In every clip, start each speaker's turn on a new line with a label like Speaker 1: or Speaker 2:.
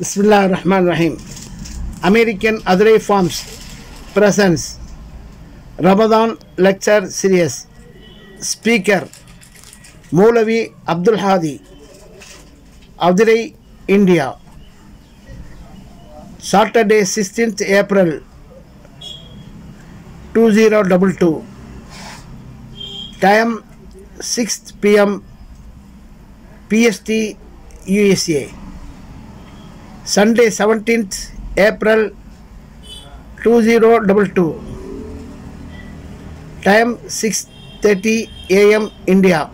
Speaker 1: بسم اللہ الرحمن الرحیم. امریکن ادری فارمز پریزنس رمضان لیکچر سیریز اسپیکر مولوی عبد الحادی انڈیا ساٹرڈے سکسٹینتھ اپریل ٹو زیرو ڈبل ٹو ٹائم سکس پی ایم پی ایس ٹی یو ایس اے سنڈے سیونٹینت ایپریل ٹو زیرو ڈبل ٹو ٹائم سکس ترٹی اے ایم انڈیا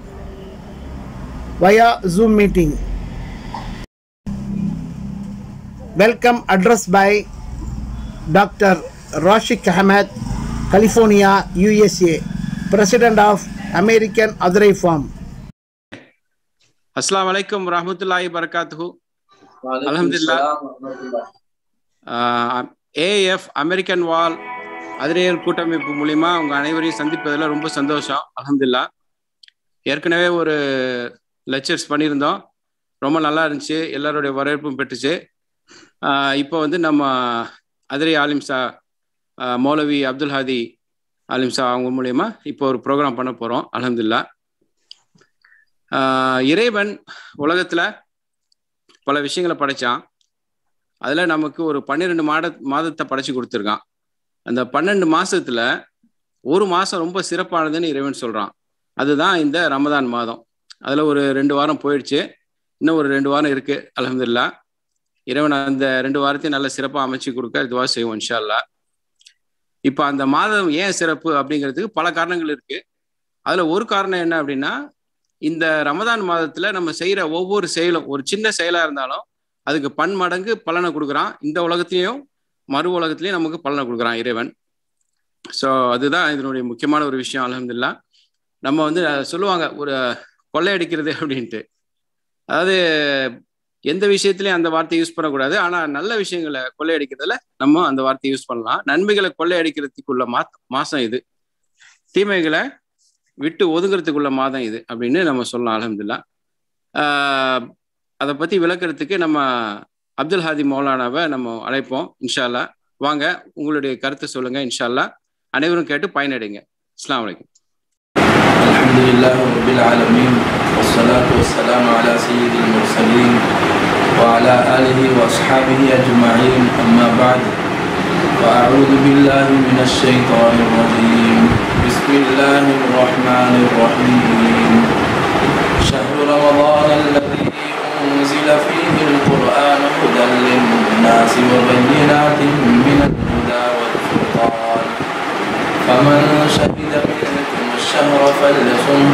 Speaker 1: ویا زوم میٹی
Speaker 2: ویلکم اڈرس بائی ڈاک
Speaker 1: راشک احمد کلیفورنیا یو ایسے پریسیڈنٹ آف امیرکن عزر فام
Speaker 2: السلام علیکم و رحمۃ اللہ و برکاتہ
Speaker 3: அல்ஹம்துலில்லாஹ்.
Speaker 2: AF American வால் அதிரையர் கூட்டமைப்பு மூலிமா உங்க அனைவரையும் சந்திப்பதில் ரொம்ப சந்தோஷம். அலமதுல்லா ஏற்கனவே ஒரு லெக்சர்ஸ் பண்ணியிருந்தோம். ரொம்ப நல்லா இருந்துச்சு. எல்லாருடைய வரவேற்பும் பெற்றுச்சு. ஆஹ் இப்போ வந்து நம்ம அதிரை ஆலிம்சா மௌலவி அப்துல் ஹாதி ஆலிம்சா அவங்க மூலியமா இப்போ ஒரு ப்ரோக்ராம் பண்ண போகிறோம் அலமதுல்லா இறைவன் உலகத்துல பல விஷயங்களை படைச்சான். அதில் நமக்கு ஒரு பன்னிரெண்டு மாத மாதத்தை படைச்சு கொடுத்துருக்கான். அந்த பன்னெண்டு மாசத்துல ஒரு மாசம் ரொம்ப சிறப்பானதுன்னு இறைவன் சொல்றான். அதுதான் இந்த ரமதான் மாதம். அதுல ஒரு ரெண்டு வாரம் போயிடுச்சு. இன்னும் ஒரு ரெண்டு வாரம் இருக்கு அலமதுல்லா இறைவன் அந்த ரெண்டு வாரத்தையும் நல்ல சிறப்பாக அமைச்சு கொடுக்க இதுவாக செய்வோம் இன்ஷால்லா இப்போ அந்த மாதம் ஏன் சிறப்பு அப்படிங்கிறதுக்கு பல காரணங்கள் இருக்கு. அதுல ஒரு காரணம் என்ன அப்படின்னா இந்த ரமதான் மாதத்துல நம்ம செய்யற ஒவ்வொரு செயலும் ஒரு சின்ன செயலா இருந்தாலும் அதுக்கு பன்மடங்கு பலனை கொடுக்குறான். இந்த உலகத்திலையும் மறு உலகத்திலையும் நமக்கு பலனை கொடுக்குறான் இறைவன். ஸோ அதுதான் இதனுடைய முக்கியமான ஒரு விஷயம் அலமதுல்லா நம்ம வந்து சொல்லுவாங்க ஒரு கொள்ளையடிக்கிறது அப்படின்ட்டு. அதாவது எந்த விஷயத்திலையும் அந்த வார்த்தையை யூஸ் பண்ணக்கூடாது. ஆனால் நல்ல விஷயங்களை கொள்ளையடிக்கிறதுல நம்ம அந்த வார்த்தையை யூஸ் பண்ணலாம். நன்மைகளை கொள்ளையடிக்கிறதுக்குள்ள மா மாசம் இது. தீமைகளை விட்டு ஒதுங்கிறதுக்குள்ள மாதம் இது அப்படின்னு நம்ம சொல்லலாம் அலமதுல்லா அதை பத்தி விளக்குறதுக்கு நம்ம அப்துல் ஹாதி மௌலானாவை நம்ம அழைப்போம் இன்ஷால்லா வாங்க உங்களுடைய கருத்தை சொல்லுங்க இன்ஷால்லா அனைவரும் கேட்டு பயனடைங்க அஸ்லாம் வலைக்கம்
Speaker 3: الحمد لله رب العالمين والصلاة والسلام على سيد المرسلين وعلى آله وأصحابه أجمعين أما بعد وأعوذ بالله من الشيطان الرجيم. بسم الله الرحمن الرحيم. شهر رمضان الذي أنزل فيه القرآن هدى للناس وبينات من الهدى والفرقان. فمن شهد منكم الشهر فليصم.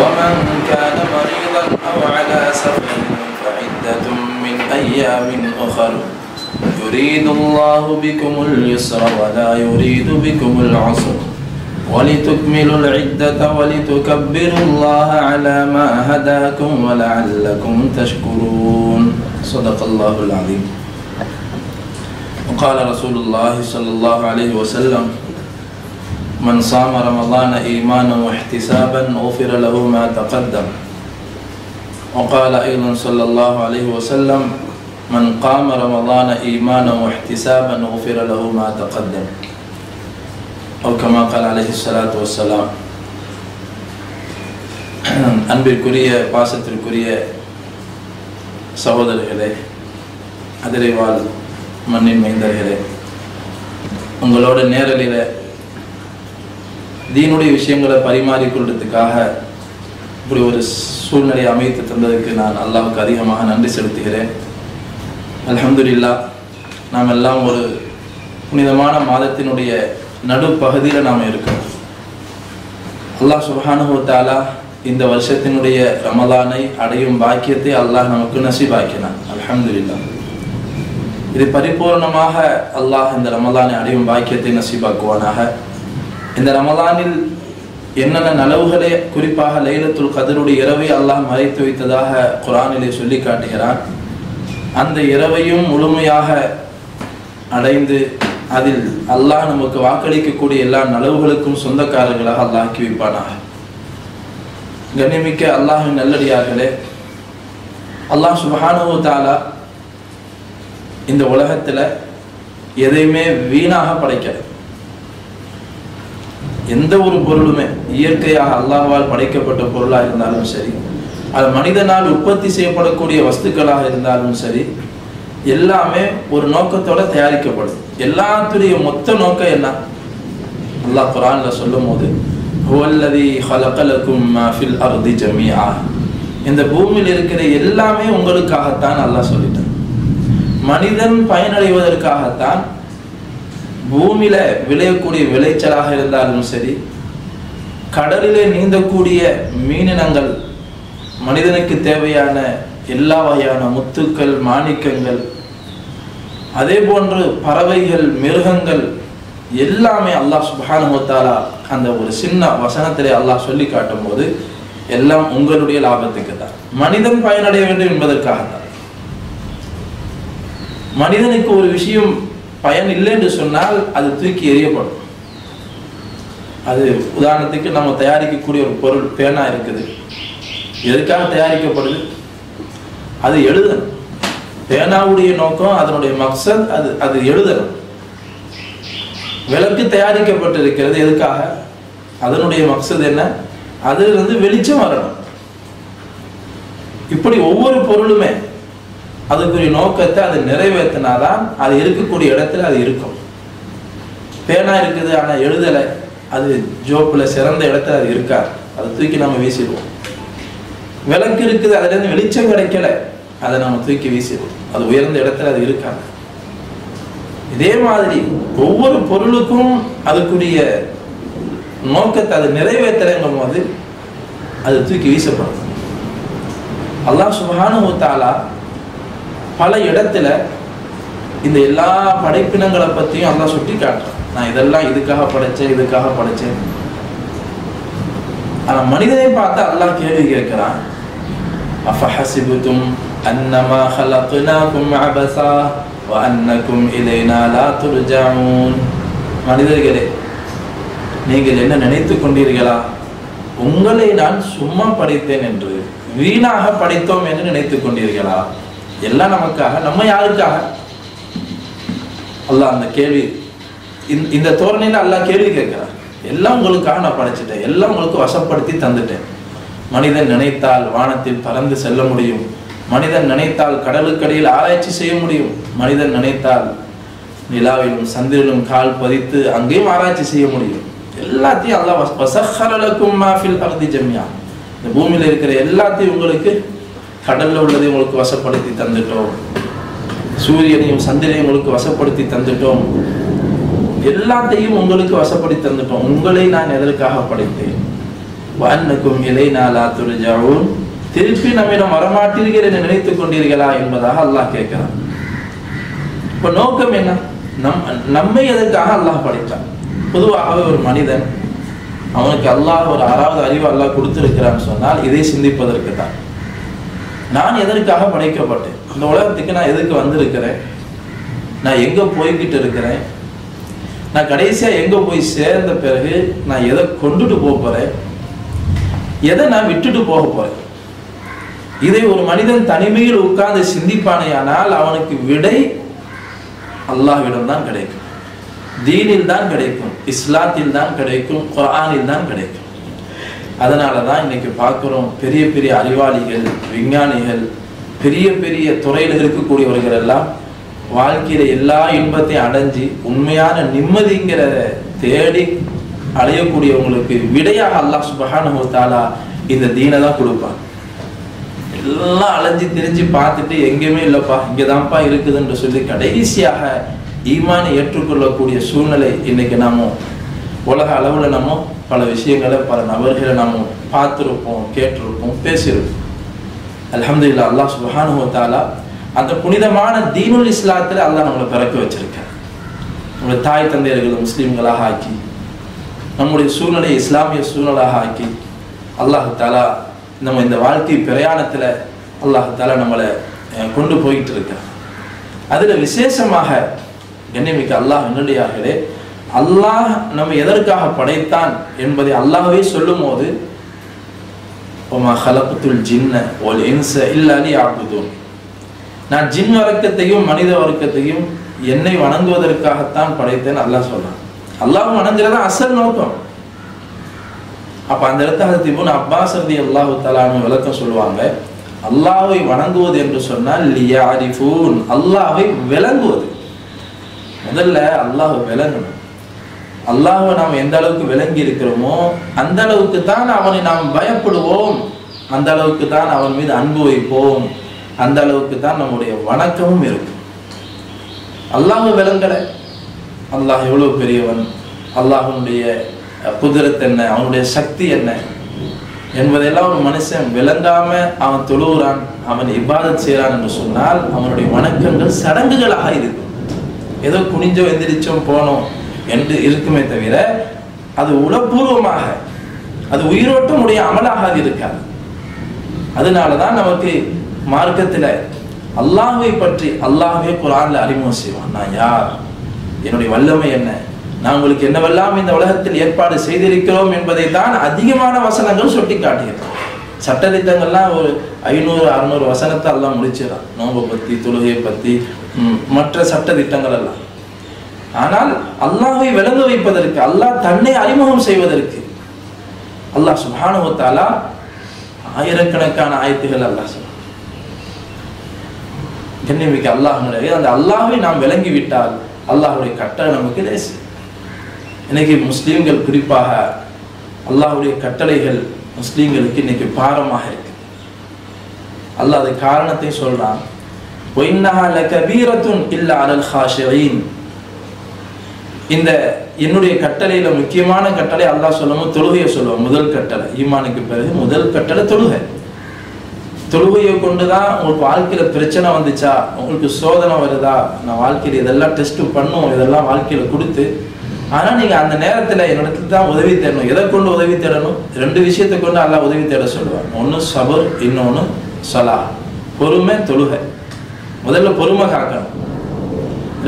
Speaker 3: ومن كان مريضا أو على سفر فعدة من أيام أخر. يريد الله بكم اليسر ولا يريد بكم العسر. ولتكملوا العدة ولتكبروا الله على ما هداكم ولعلكم تشكرون. صدق الله العظيم. وقال رسول الله صلى الله عليه وسلم من صام رمضان إيمانا واحتسابا غفر له ما تقدم. وقال أيضا صلى الله عليه وسلم من قام رمضان إيمانا واحتسابا غفر له ما تقدم أو كما قال عليه الصلاة والسلام அன்பிற்குரிய பாசத்திற்குரிய சகோதரர்களே அதிரைவாள் மண்ணின் மைந்தர்களே உங்களோட நேரலில் தீனுடைய விஷயங்களை பரிமாறிக்கொள்றதுக்காக இப்படி ஒரு சூழ்நிலை அமைத்து தந்ததுக்கு நான் அல்லாவுக்கு அதிகமாக நன்றி செலுத்துகிறேன் அலமதுல்லா நாம் எல்லாம் ஒரு புனிதமான மாதத்தினுடைய நடுப்பகுதியில் நாம் இருக்கோம் அல்லாஹ் சுபஹானுத்தாலா இந்த வருஷத்தினுடைய ரமலானை அடையும் பாக்கியத்தை அல்லாஹ் நமக்கு நசிபாக்கினான். அலமதுல்லா இது பரிபூர்ணமாக அல்லாஹ் இந்த ரமலானை அடையும் பாக்கியத்தை நசிபாக்குவானாக. இந்த ரமலானில் என்னென்ன நலவுகளே குறிப்பாக லைலத்துல் கதருடைய இரவை அல்லாஹ் மறைத்து வைத்ததாக குரானிலே சொல்லி காட்டுகிறான். அந்த இரவையும் முழுமையாக அடைந்து அதில் அல்லாஹ் நமக்கு வாக்களிக்கக்கூடிய எல்லா நலவுகளுக்கும் சொந்தக்காரர்களாக அல்லாஹ் ஆக்கி வைப்பானாக. கண்ணியமிக்க அல்லாஹின் நல்லடியார்களே அல்லாஹ் சுபஹானு தாலா இந்த உலகத்துல எதையுமே வீணாக படைக்கலை. எந்த ஒரு பொருளுமே இயற்கையாக அல்லாஹ்வால் படைக்கப்பட்ட பொருளாக இருந்தாலும் சரி அது மனிதனால் உற்பத்தி செய்யப்படக்கூடிய வஸ்துக்களாக இருந்தாலும் சரி எல்லாமே ஒரு நோக்கத்தோட தயாரிக்கப்படும். எல்லாத்துடைய மொத்த நோக்கம் என்ன? அல்லா குரான்ல சொல்லும் போது இந்த பூமியில் இருக்கிற எல்லாமே உங்களுக்காகத்தான் அல்லாஹ் சொல்லிட்டான். மனிதன் பயனடைவதற்காகத்தான் பூமியில விளையக்கூடிய விளைச்சலாக இருந்தாலும் சரி கடலிலே நீந்தக்கூடிய மீனினங்கள் மனிதனுக்கு தேவையான எல்லா வகையான முத்துக்கள் மாணிக்கங்கள் அதே போன்று பறவைகள் மிருகங்கள் எல்லாமே அல்லாஹ் சுப்ஹானஹு அந்த ஒரு சின்ன வசனத்திலே அல்லாஹ் சொல்லி காட்டும் போது எல்லாம் உங்களுடைய லாபத்துக்கு தான். மனிதன் பயனடைய வேண்டும் என்பதற்காக தான். மனிதனுக்கு ஒரு விஷயம் பயன் இல்லை என்று சொன்னால் அது தூக்கி எறியப்படும். அது உதாரணத்துக்கு நம்ம தயாரிக்கக்கூடிய ஒரு பொருள் பேனா இருக்குது. எதுக்காக தயாரிக்கப்படுது? அது எழுதணும். பேனாவுடைய நோக்கம் அதனுடைய மக்சத் அது அது எழுதணும். விளக்கு தயாரிக்கப்பட்டிருக்கிறது எதுக்காக? அதனுடைய மக்சத் என்ன? அதிலிருந்து வெளிச்சம் வரணும். இப்படி ஒவ்வொரு பொருளுமே அதுக்குரிய நோக்கத்தை அது நிறைவேற்றினாதான் அது இருக்கக்கூடிய இடத்துல அது இருக்கும். பேனா இருக்குது ஆனால் எழுதலை. அது ஜோப்புல சிறந்த இடத்துல அது இருக்காது. அதை தூக்கி நம்ம வீசிடுவோம். விளக்கு இருக்குது அதுல இருந்து வெளிச்சம் கிடைக்கல. அதை நம்ம தூக்கி வீசிடுவோம். அது உயர்ந்த இடத்துல அது இருக்காது. இதே மாதிரி ஒவ்வொரு பொருளுக்கும் அதுக்குரிய நோக்கத்தை அது நிறைவேற்றலைங்கும் போது அது தூக்கி வீசப்படும். அல்லாஹ் சுபானுத்தாலா பல இடத்துல இந்த எல்லா படைப்பினங்களை பத்தியும் அல்லாஹ் சுட்டி காட்டுறான் நான் இதெல்லாம் இதுக்காக படைச்சேன் இதுக்காக படைச்சேன். ஆனா மனிதனை பார்த்து அல்லாஹ் கேள்வி கேட்கிறான். أفحسبتم أنما خلقناكم عبثا وأنكم إلينا لا ترجعون؟ மனிதர்களே நீங்கள் என்ன நினைத்து கொண்டீர்களா? உங்களை நான் சும்மா படைத்தேன் என்று வீணாக படைத்தோம் என்று நினைத்துக் கொண்டீர்களா? எல்லாம் நமக்காக நம்ம யாருக்காக? அல்லாஹ் அந்த கேள்வி இந்த- இந்த தோரணையில அல்லாஹ் கேள்வி கேட்கிறார். எல்லாம் உங்களுக்காக நான் படைச்சிட்டேன் எல்லாம் உங்களுக்கு வசப்படுத்தி தந்துட்டேன். மனிதன் நினைத்தால் வானத்தில் பறந்து செல்ல முடியும். மனிதன் நினைத்தால் கடலுக்கடியில் ஆராய்ச்சி செய்ய முடியும். மனிதன் நினைத்தால் நிலாவிலும் சந்திரனும் கால் பதித்து அங்கேயும் ஆராய்ச்சி செய்ய முடியும். எல்லாத்தையும் அல்லாஹ் வஸ்- வசஹ்ஹர அர்தி இந்த பூமியில் இருக்கிற எல்லாத்தையும் உங்களுக்கு கடலில் உள்ளதை உங்களுக்கு வசப்படுத்தி தந்துட்டோம். சூரியனையும் சந்திரனையும் உங்களுக்கு வசப்படுத்தி தந்துட்டோம். எல்லாத்தையும் உங்களுக்கு வசப்படுத்தி தந்துட்டோம். உங்களை நான் எதற்காக படைத்தேன்? வன்னக்கும் இலை லா துர்ஜாஊன் திருப்பி நம்மிடம் வரமாட்டீர்கள் என்று நினைத்துக் கொண்டீர்களா என்பதாக அல்லாஹ் கேட்கிறான். இப்ப நோக்கம் என்ன? நம் நம்மை எதற்காக அல்லாஹ் படைத்தான்? பொதுவாகவே ஒரு மனிதன் அவனுக்கு அல்லாஹ் ஒரு ஆறாவது அறிவு அல்லாஹ் கொடுத்திருக்கிறான்னு சொன்னால் இதை சிந்திப்பதற்கு தான். நான் எதற்காக படைக்கப்பட்டேன்? இந்த உலகத்துக்கு நான் எதுக்கு வந்திருக்கிறேன்? நான் எங்க போய்கிட்டு இருக்கிறேன்? நான் கடைசியா எங்க போய் சேர்ந்த பிறகு நான் எதை கொண்டுட்டு போக போறேன்? எதை நான் விட்டுட்டு போக போறேன்? இதை ஒரு மனிதன் தனிமையில் உட்கார்ந்து சிந்திப்பானேயானால் அவனுக்கு விடை அல்லாஹ்விடம் தான் கிடைக்கும். தீனில் தான் கிடைக்கும் இஸ்லாத்தில் தான் கிடைக்கும் குரானில் தான் கிடைக்கும். அதனால தான் இன்னைக்கு பார்க்குறோம் பெரிய பெரிய அறிவாளிகள் விஞ்ஞானிகள் பெரிய பெரிய துறையில் இருக்கக்கூடியவர்கள் எல்லாம் வாழ்க்கையில எல்லா இன்பத்தையும் அடைஞ்சு உண்மையான நிம்மதிங்கிற தேடி அலையக்கூடியவங்களுக்கு விடையாக அல்லாஹ் சுபஹானு தாலா இந்த தீனை தான் கொடுப்பான். எல்லாம் அலைஞ்சு திரிஞ்சு பார்த்துட்டு எங்கேயுமே இல்லைப்பா இங்கேதான்ப்பா இருக்குதுன்ற சொல்லி கடைசியாக ஈமானை ஏற்றுக்கொள்ளக்கூடிய சூழ்நிலை இன்னைக்கு நாம உலக அளவில் நம்ம பல விஷயங்களை பல நபர்களை நாம பார்த்துருப்போம் கேட்டிருப்போம் பேசியிருப்போம். அல்ஹம்துலில்லாஹ் அல்லாஹ் சுப்ஹானஹு வ அந்த புனிதமான தீனுல் இஸ்லாத்துல அல்லாஹ் நம்மளை பிறக்க வச்சிருக்கார். நம்முடைய தாய் தந்தையர்களை முஸ்லீம்களாக ஆக்கி நம்முடைய சூழ்நிலை இஸ்லாமிய சூழ்நிலாக ஆக்கி அல்லாஹ் தாலா நம்ம இந்த வாழ்க்கை பிரயாணத்துல அல்லாஹ் தாலா நம்மளை கொண்டு போயிட்டு இருக்கார் அதில் விசேஷமாக கண்ணியமிக்க அல்லாஹ் என்னுடையார்களே அல்லாஹ் நம்ம எதற்காக படைத்தான் என்பதை அல்லாஹவே சொல்லும் போது ஒமா ஹலபத்துல் ஜின்ன ஒல் இன்ச இல்லாலி ஆகுதும் நான் ஜின் வர்க்கத்தையும் மனித வர்க்கத்தையும் என்னை வணங்குவதற்காகத்தான் படைத்தேன் அல்லாஹ் சொல்றான். அல்லாஹ் அணைஞ்சிலதான் அசல் நோக்கம். அப்ப அந்த இடத்த ஹஜரத் இப்னு அப்பாஸ் ரதி அல்லாஹு தலான்னு விளக்கம் சொல்லுவாங்க அல்லாவை வணங்குவது என்று சொன்னால் லியாரிஃபூன். அல்லாஹ்வை விளங்குவது. முதல்ல அல்லாஹ் விளங்கணும். அல்லாஹை நாம் எந்த அளவுக்கு விளங்கி இருக்கிறோமோ அந்த அளவுக்கு தான் அவனை நாம் பயப்படுவோம். அந்த அளவுக்கு தான் அவன் மீது அன்பு வைப்போம். அந்த அளவுக்கு தான் நம்முடைய வணக்கமும் இருக்கும். அல்லாஹ் விளங்கலை. அல்லாஹ் எவ்வளோ பெரியவன்? அல்லாஹனுடைய குதிரத் என்ன? அவனுடைய சக்தி என்ன? என்பதெல்லாம் ஒரு மனுஷன் விளங்காம அவன் தொழுகிறான் அவன் இவ்வாதம் செய்கிறான் என்று சொன்னால் அவனுடைய வணக்கங்கள் சடங்குகளாக இருக்கும். ஏதோ குனிஞ்சோ எந்திரிச்சோம் போனோம் என்று இருக்குமே தவிர அது உளப்பூர்வமாக அது உயிரோட்டமுடைய அமலாக அது இருக்காது. அதனாலதான் நமக்கு மார்க்கத்தில் அல்லாஹ்வை பற்றி அல்லாஹே குரான்ல அறிமுகம் செய்வான். நான் யார்? என்னுடைய வல்லமை என்ன? நான் உங்களுக்கு என்னவெல்லாம் இந்த உலகத்தில் ஏற்பாடு செய்திருக்கிறோம் என்பதை தான் அதிகமான வசனங்கள் சுட்டி காட்டுகிறோம் சட்டத்திட்டங்கள்லாம் ஒரு ஐநூறு அறுநூறு வசனத்தை எல்லாம் முடிச்சிடறான். நோம்பை பற்றி தொழுகையை பற்றி மற்ற சட்ட திட்டங்கள் எல்லாம். ஆனால் அல்லாஹை விளங்க வைப்பதற்கு அல்லாஹ் தன்னை அறிமுகம் செய்வதற்கு அல்லாஹ் சுபானுவத்தாலா ஆயிரக்கணக்கான ஆயத்துகள் அல்லாஹ் சொல்றான் கண்ணியமிக்க அல்லாஹ்னுடைய அந்த அல்லாஹை நாம் விளங்கி விட்டால் அல்லாஹுடைய கட்டளை நமக்கு லேசு இன்னைக்கு முஸ்லீம்கள் குறிப்பாக அல்லாஹுடைய கட்டளைகள் முஸ்லீம்களுக்கு இன்னைக்கு பாரமாக இருக்கு. அல்லாஹ் காரணத்தை சொல்றான் இந்த என்னுடைய கட்டளையில முக்கியமான கட்டளை அல்லாஹ் சொல்லவும் தொழுகையை சொல்லுவோம் முதல் கட்டளை. ஈமானுக்கு பிறகு முதல் கட்டளை தொழுகை. தொழுகையை கொண்டு தான் உங்களுக்கு வாழ்க்கையில் பிரச்சனை வந்துச்சா? உங்களுக்கு சோதனை வருதா? நான் வாழ்க்கையில் இதெல்லாம் டெஸ்ட்டு பண்ணும் இதெல்லாம் வாழ்க்கையில் கொடுத்து. ஆனால் நீங்கள் அந்த நேரத்தில் என்னிடத்துல தான் உதவி தேடணும். எதை கொண்டு உதவி தேடணும்? ரெண்டு விஷயத்தை கொண்டு நல்லா உதவி தேட சொல்லுவான். ஒன்று சபர் இன்னொன்று சலா. பொறுமை தொழுகை. முதல்ல பொறுமை காக்கணும்.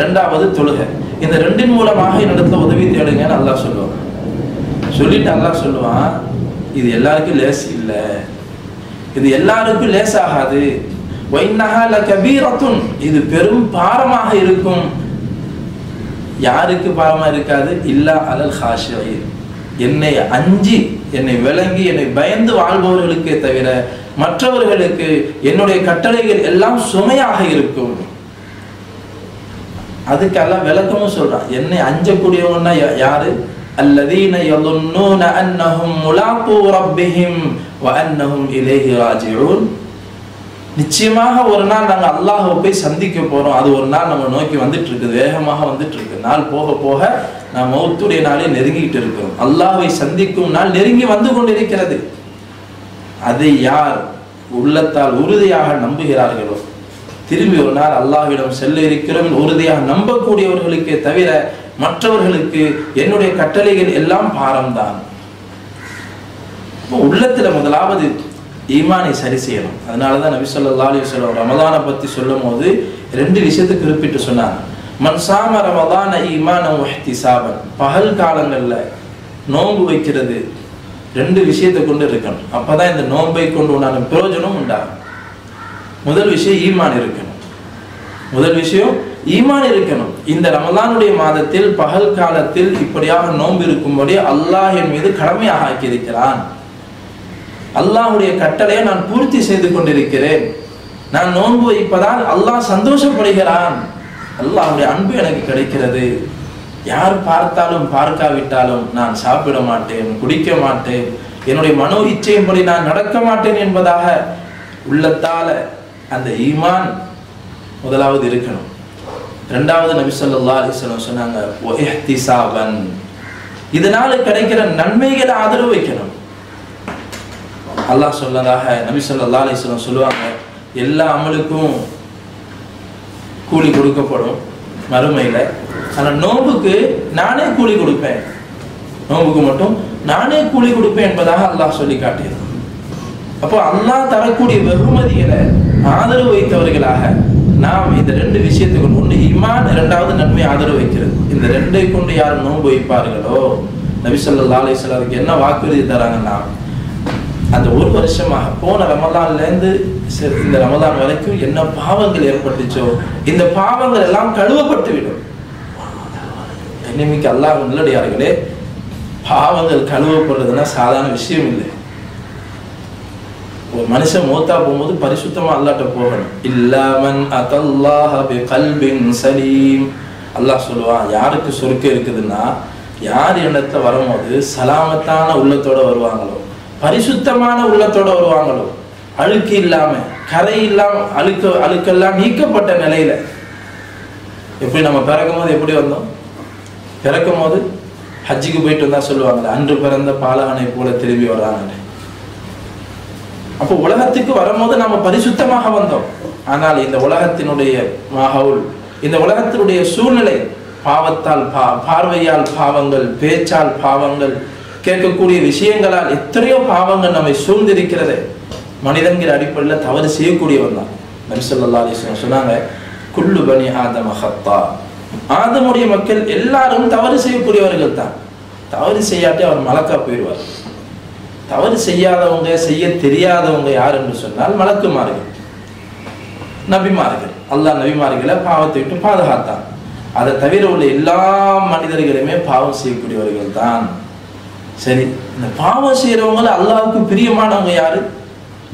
Speaker 3: ரெண்டாவது தொழுகை. இந்த ரெண்டின் மூலமாக என்னிடத்துல உதவி தேடுங்கன்னு நல்லா சொல்லுவான். சொல்லிட்டு நல்லா சொல்லுவான் இது எல்லாருக்கும் லேஸ் இல்லை. இது எல்லாருக்கும் லேசாகாது. வைன்னஹா கபீரத்தும் இது பெரும் பாரமாக இருக்கும். யாருக்கு பாரமா இருக்காது? இல்லா அலல் ஹாஷி என்னை அஞ்சி என்னை விளங்கி என்னை பயந்து வாழ்பவர்களுக்கே தவிர மற்றவர்களுக்கு என்னுடைய கட்டளைகள் எல்லாம் சுமையாக இருக்கும். அதுக்கெல்லாம் விளக்கமும் சொல்றான். என்னை அஞ்சக்கூடியவன்னா யா- யாரு? الذين يظنون أنهم ملاقو ربهم وأنهم إليه راجعون. நிச்சயமாக ஒரு நாள் நாங்கள் அல்லாஹை போய் சந்திக்க போகிறோம் அது ஒரு நாள் நம்ம நோக்கி வந்துட்டு இருக்குது வேகமாக வந்துட்டு இருக்கு நாள் போக போக நம்ம மௌத்துடைய நாளே நெருங்கிட்டு இருக்கிறோம் அல்லாஹை சந்திக்கும் நாள் நெருங்கி வந்து கொண்டிருக்கிறது. அதை யார் உள்ளத்தால் உறுதியாக நம்புகிறார்களோ? திரும்பி ஒரு நாள் அல்லாஹ்விடம் செல்ல இருக்கிறோம். உறுதியாக நம்பக்கூடியவர்களுக்கே தவிர மற்றவர்களுக்கு என்னுடைய கட்டளைகள் எல்லாம் பாரம்தான். உள்ளத்துல முதலாவது ஈமானை சரி செய்யணும். அதனாலதான் நபி சொல்லா அலி வஸல்லம் ரமதானை பத்தி சொல்லும் போது ரெண்டு விஷயத்தை குறிப்பிட்டு சொன்னாங்க. மன் சாம ரமதான ஈமானம் வஹ்திசாபன் பகல் காலங்கள்ல நோன்பு வைக்கிறது ரெண்டு விஷயத்தை கொண்டு இருக்கணும். அப்பதான் இந்த நோன்பை கொண்டு உண்டான பிரயோஜனம் உண்டாகும். முதல் விஷயம் ஈமான் இருக்கணும். முதல் விஷயம் ஈமான் இருக்கணும். இந்த ரமலானுடைய மாதத்தில் பகல் காலத்தில் இப்படியாக நோன்பு இருக்கும்படி அல்லாஹ் என் மீது கடமையாக ஆக்கியிருக்கிறான். அல்லாஹ்வுடைய கட்டளையை நான் பூர்த்தி செய்து கொண்டிருக்கிறேன். நான் நோன்பு வைப்பதால் அல்லாஹ் சந்தோஷப்படுகிறான். அல்லாஹுடைய அன்பு எனக்கு கிடைக்கிறது. யார் பார்த்தாலும் பார்க்காவிட்டாலும் நான் சாப்பிட மாட்டேன் குடிக்க மாட்டேன். என்னுடைய மனோ இச்சையின்படி நான் நடக்க மாட்டேன் என்பதாக உள்ளத்தால அந்த ஈமான் முதலாவது இருக்கணும். ரெண்டாவது நபி சொல்லா அலைஹி வஸல்லம் சொன்னாங்க இதனால கிடைக்கிற நன்மைகளை ஆதரவு வைக்கணும். அல்லாஹ் சொன்னதாக நபி சொல்லா அலைஹி சொல்லுவாங்க எல்லா அமலுக்கும் கூலி கொடுக்கப்படும் மறுமையில. ஆனால் நோம்புக்கு நானே கூலி கொடுப்பேன். நோம்புக்கு மட்டும் நானே கூலி கொடுப்பேன் என்பதாக அல்லாஹ் சொல்லி காட்டியது அப்போ அல்லாஹ் தரக்கூடிய வெகுமதிகளை ஆதரவு வைத்தவர்களாக நாம் இந்த ரெண்டு விஷயத்தை கொண்டு ஒன்று ஈமான் இரண்டாவது நன்மை ஆதரவு வைக்கிறது. இந்த ரெண்டை கொண்டு யார் நோன்பு வைப்பார்களோ? நபிசல்லா ஸல்லல்லாஹு என்ன வாக்குறுதி தராங்கன்னா அந்த ஒரு வருஷமாக போன ரமதான்லேருந்து சரி, இந்த ரமலான் வரைக்கும் என்ன பாவங்கள் ஏற்பட்டுச்சோ இந்த பாவங்கள் எல்லாம் கழுவப்பட்டு விடும் இன்னைக்கு அல்லாஹ் நல்லடியார்களே பாவங்கள் கழுவப்படுறதுன்னா சாதாரண விஷயம் இல்லை. ஒரு மனுஷன் மூத்தா போகும்போது பரிசுத்தமா அல்லாட்ட போகணும். இல்லாமன் அதல்லாஹ பி கல்பின் சலீம். அல்லாஹ் சொல்லுவான் யாருக்கு சொர்க்கம் இருக்குதுன்னா யார் இடத்துல வரும்போது சலாமத்தான உள்ளத்தோட வருவாங்களோ பரிசுத்தமான உள்ளத்தோட வருவாங்களோ அழுக்கு இல்லாம கரை இல்லாம அழுக்கு அழுக்கெல்லாம் நீக்கப்பட்ட நிலையில எப்படி நம்ம பிறக்கும் போது எப்படி வந்தோம்? பிறக்கும் போது ஹஜ்ஜிக்கு போயிட்டு வந்தா சொல்லுவாங்க அன்று பிறந்த பாலகனை போல திரும்பி வர்றாங்கன்னு. அப்போ உலகத்துக்கு வரும்போது நாம பரிசுத்தமாக வந்தோம். ஆனால் இந்த உலகத்தினுடைய மகவுள் இந்த உலகத்தினுடைய சூழ்நிலை பாவத்தால் பா பார்வையால் பாவங்கள் பேச்சால் பாவங்கள் கேட்கக்கூடிய விஷயங்களால் எத்தனையோ பாவங்கள் நம்மை சூழ்ந்திருக்கிறது. மனிதங்கிற அடிப்படையில் தவறு செய்யக்கூடியவன் தான். நபிசல்லா அலிஸ்லாம் சொன்னாங்க குல்லு பனி ஆதம ஹத்தா. ஆதமுடைய மக்கள் எல்லாரும் தவறு செய்யக்கூடியவர்கள் தான். தவறு செய்யாட்டி அவர் மலக்கா போயிடுவார். தவறு செய்யாதவங்க செய்ய தெரியாதவங்க யார் என்று சொன்னால் மலக்குமார்கள். நபிமார்கள். அல்லாஹ் நபிமார்களை பாவத்தை விட்டு பாதுகாத்தான். அதை தவிர உள்ள எல்லா மனிதர்களுமே பாவம் செய்யக்கூடியவர்கள் தான் சரி இந்த பாவம் செய்கிறவங்கள அல்லாவுக்கு பிரியமானவங்க யாரு?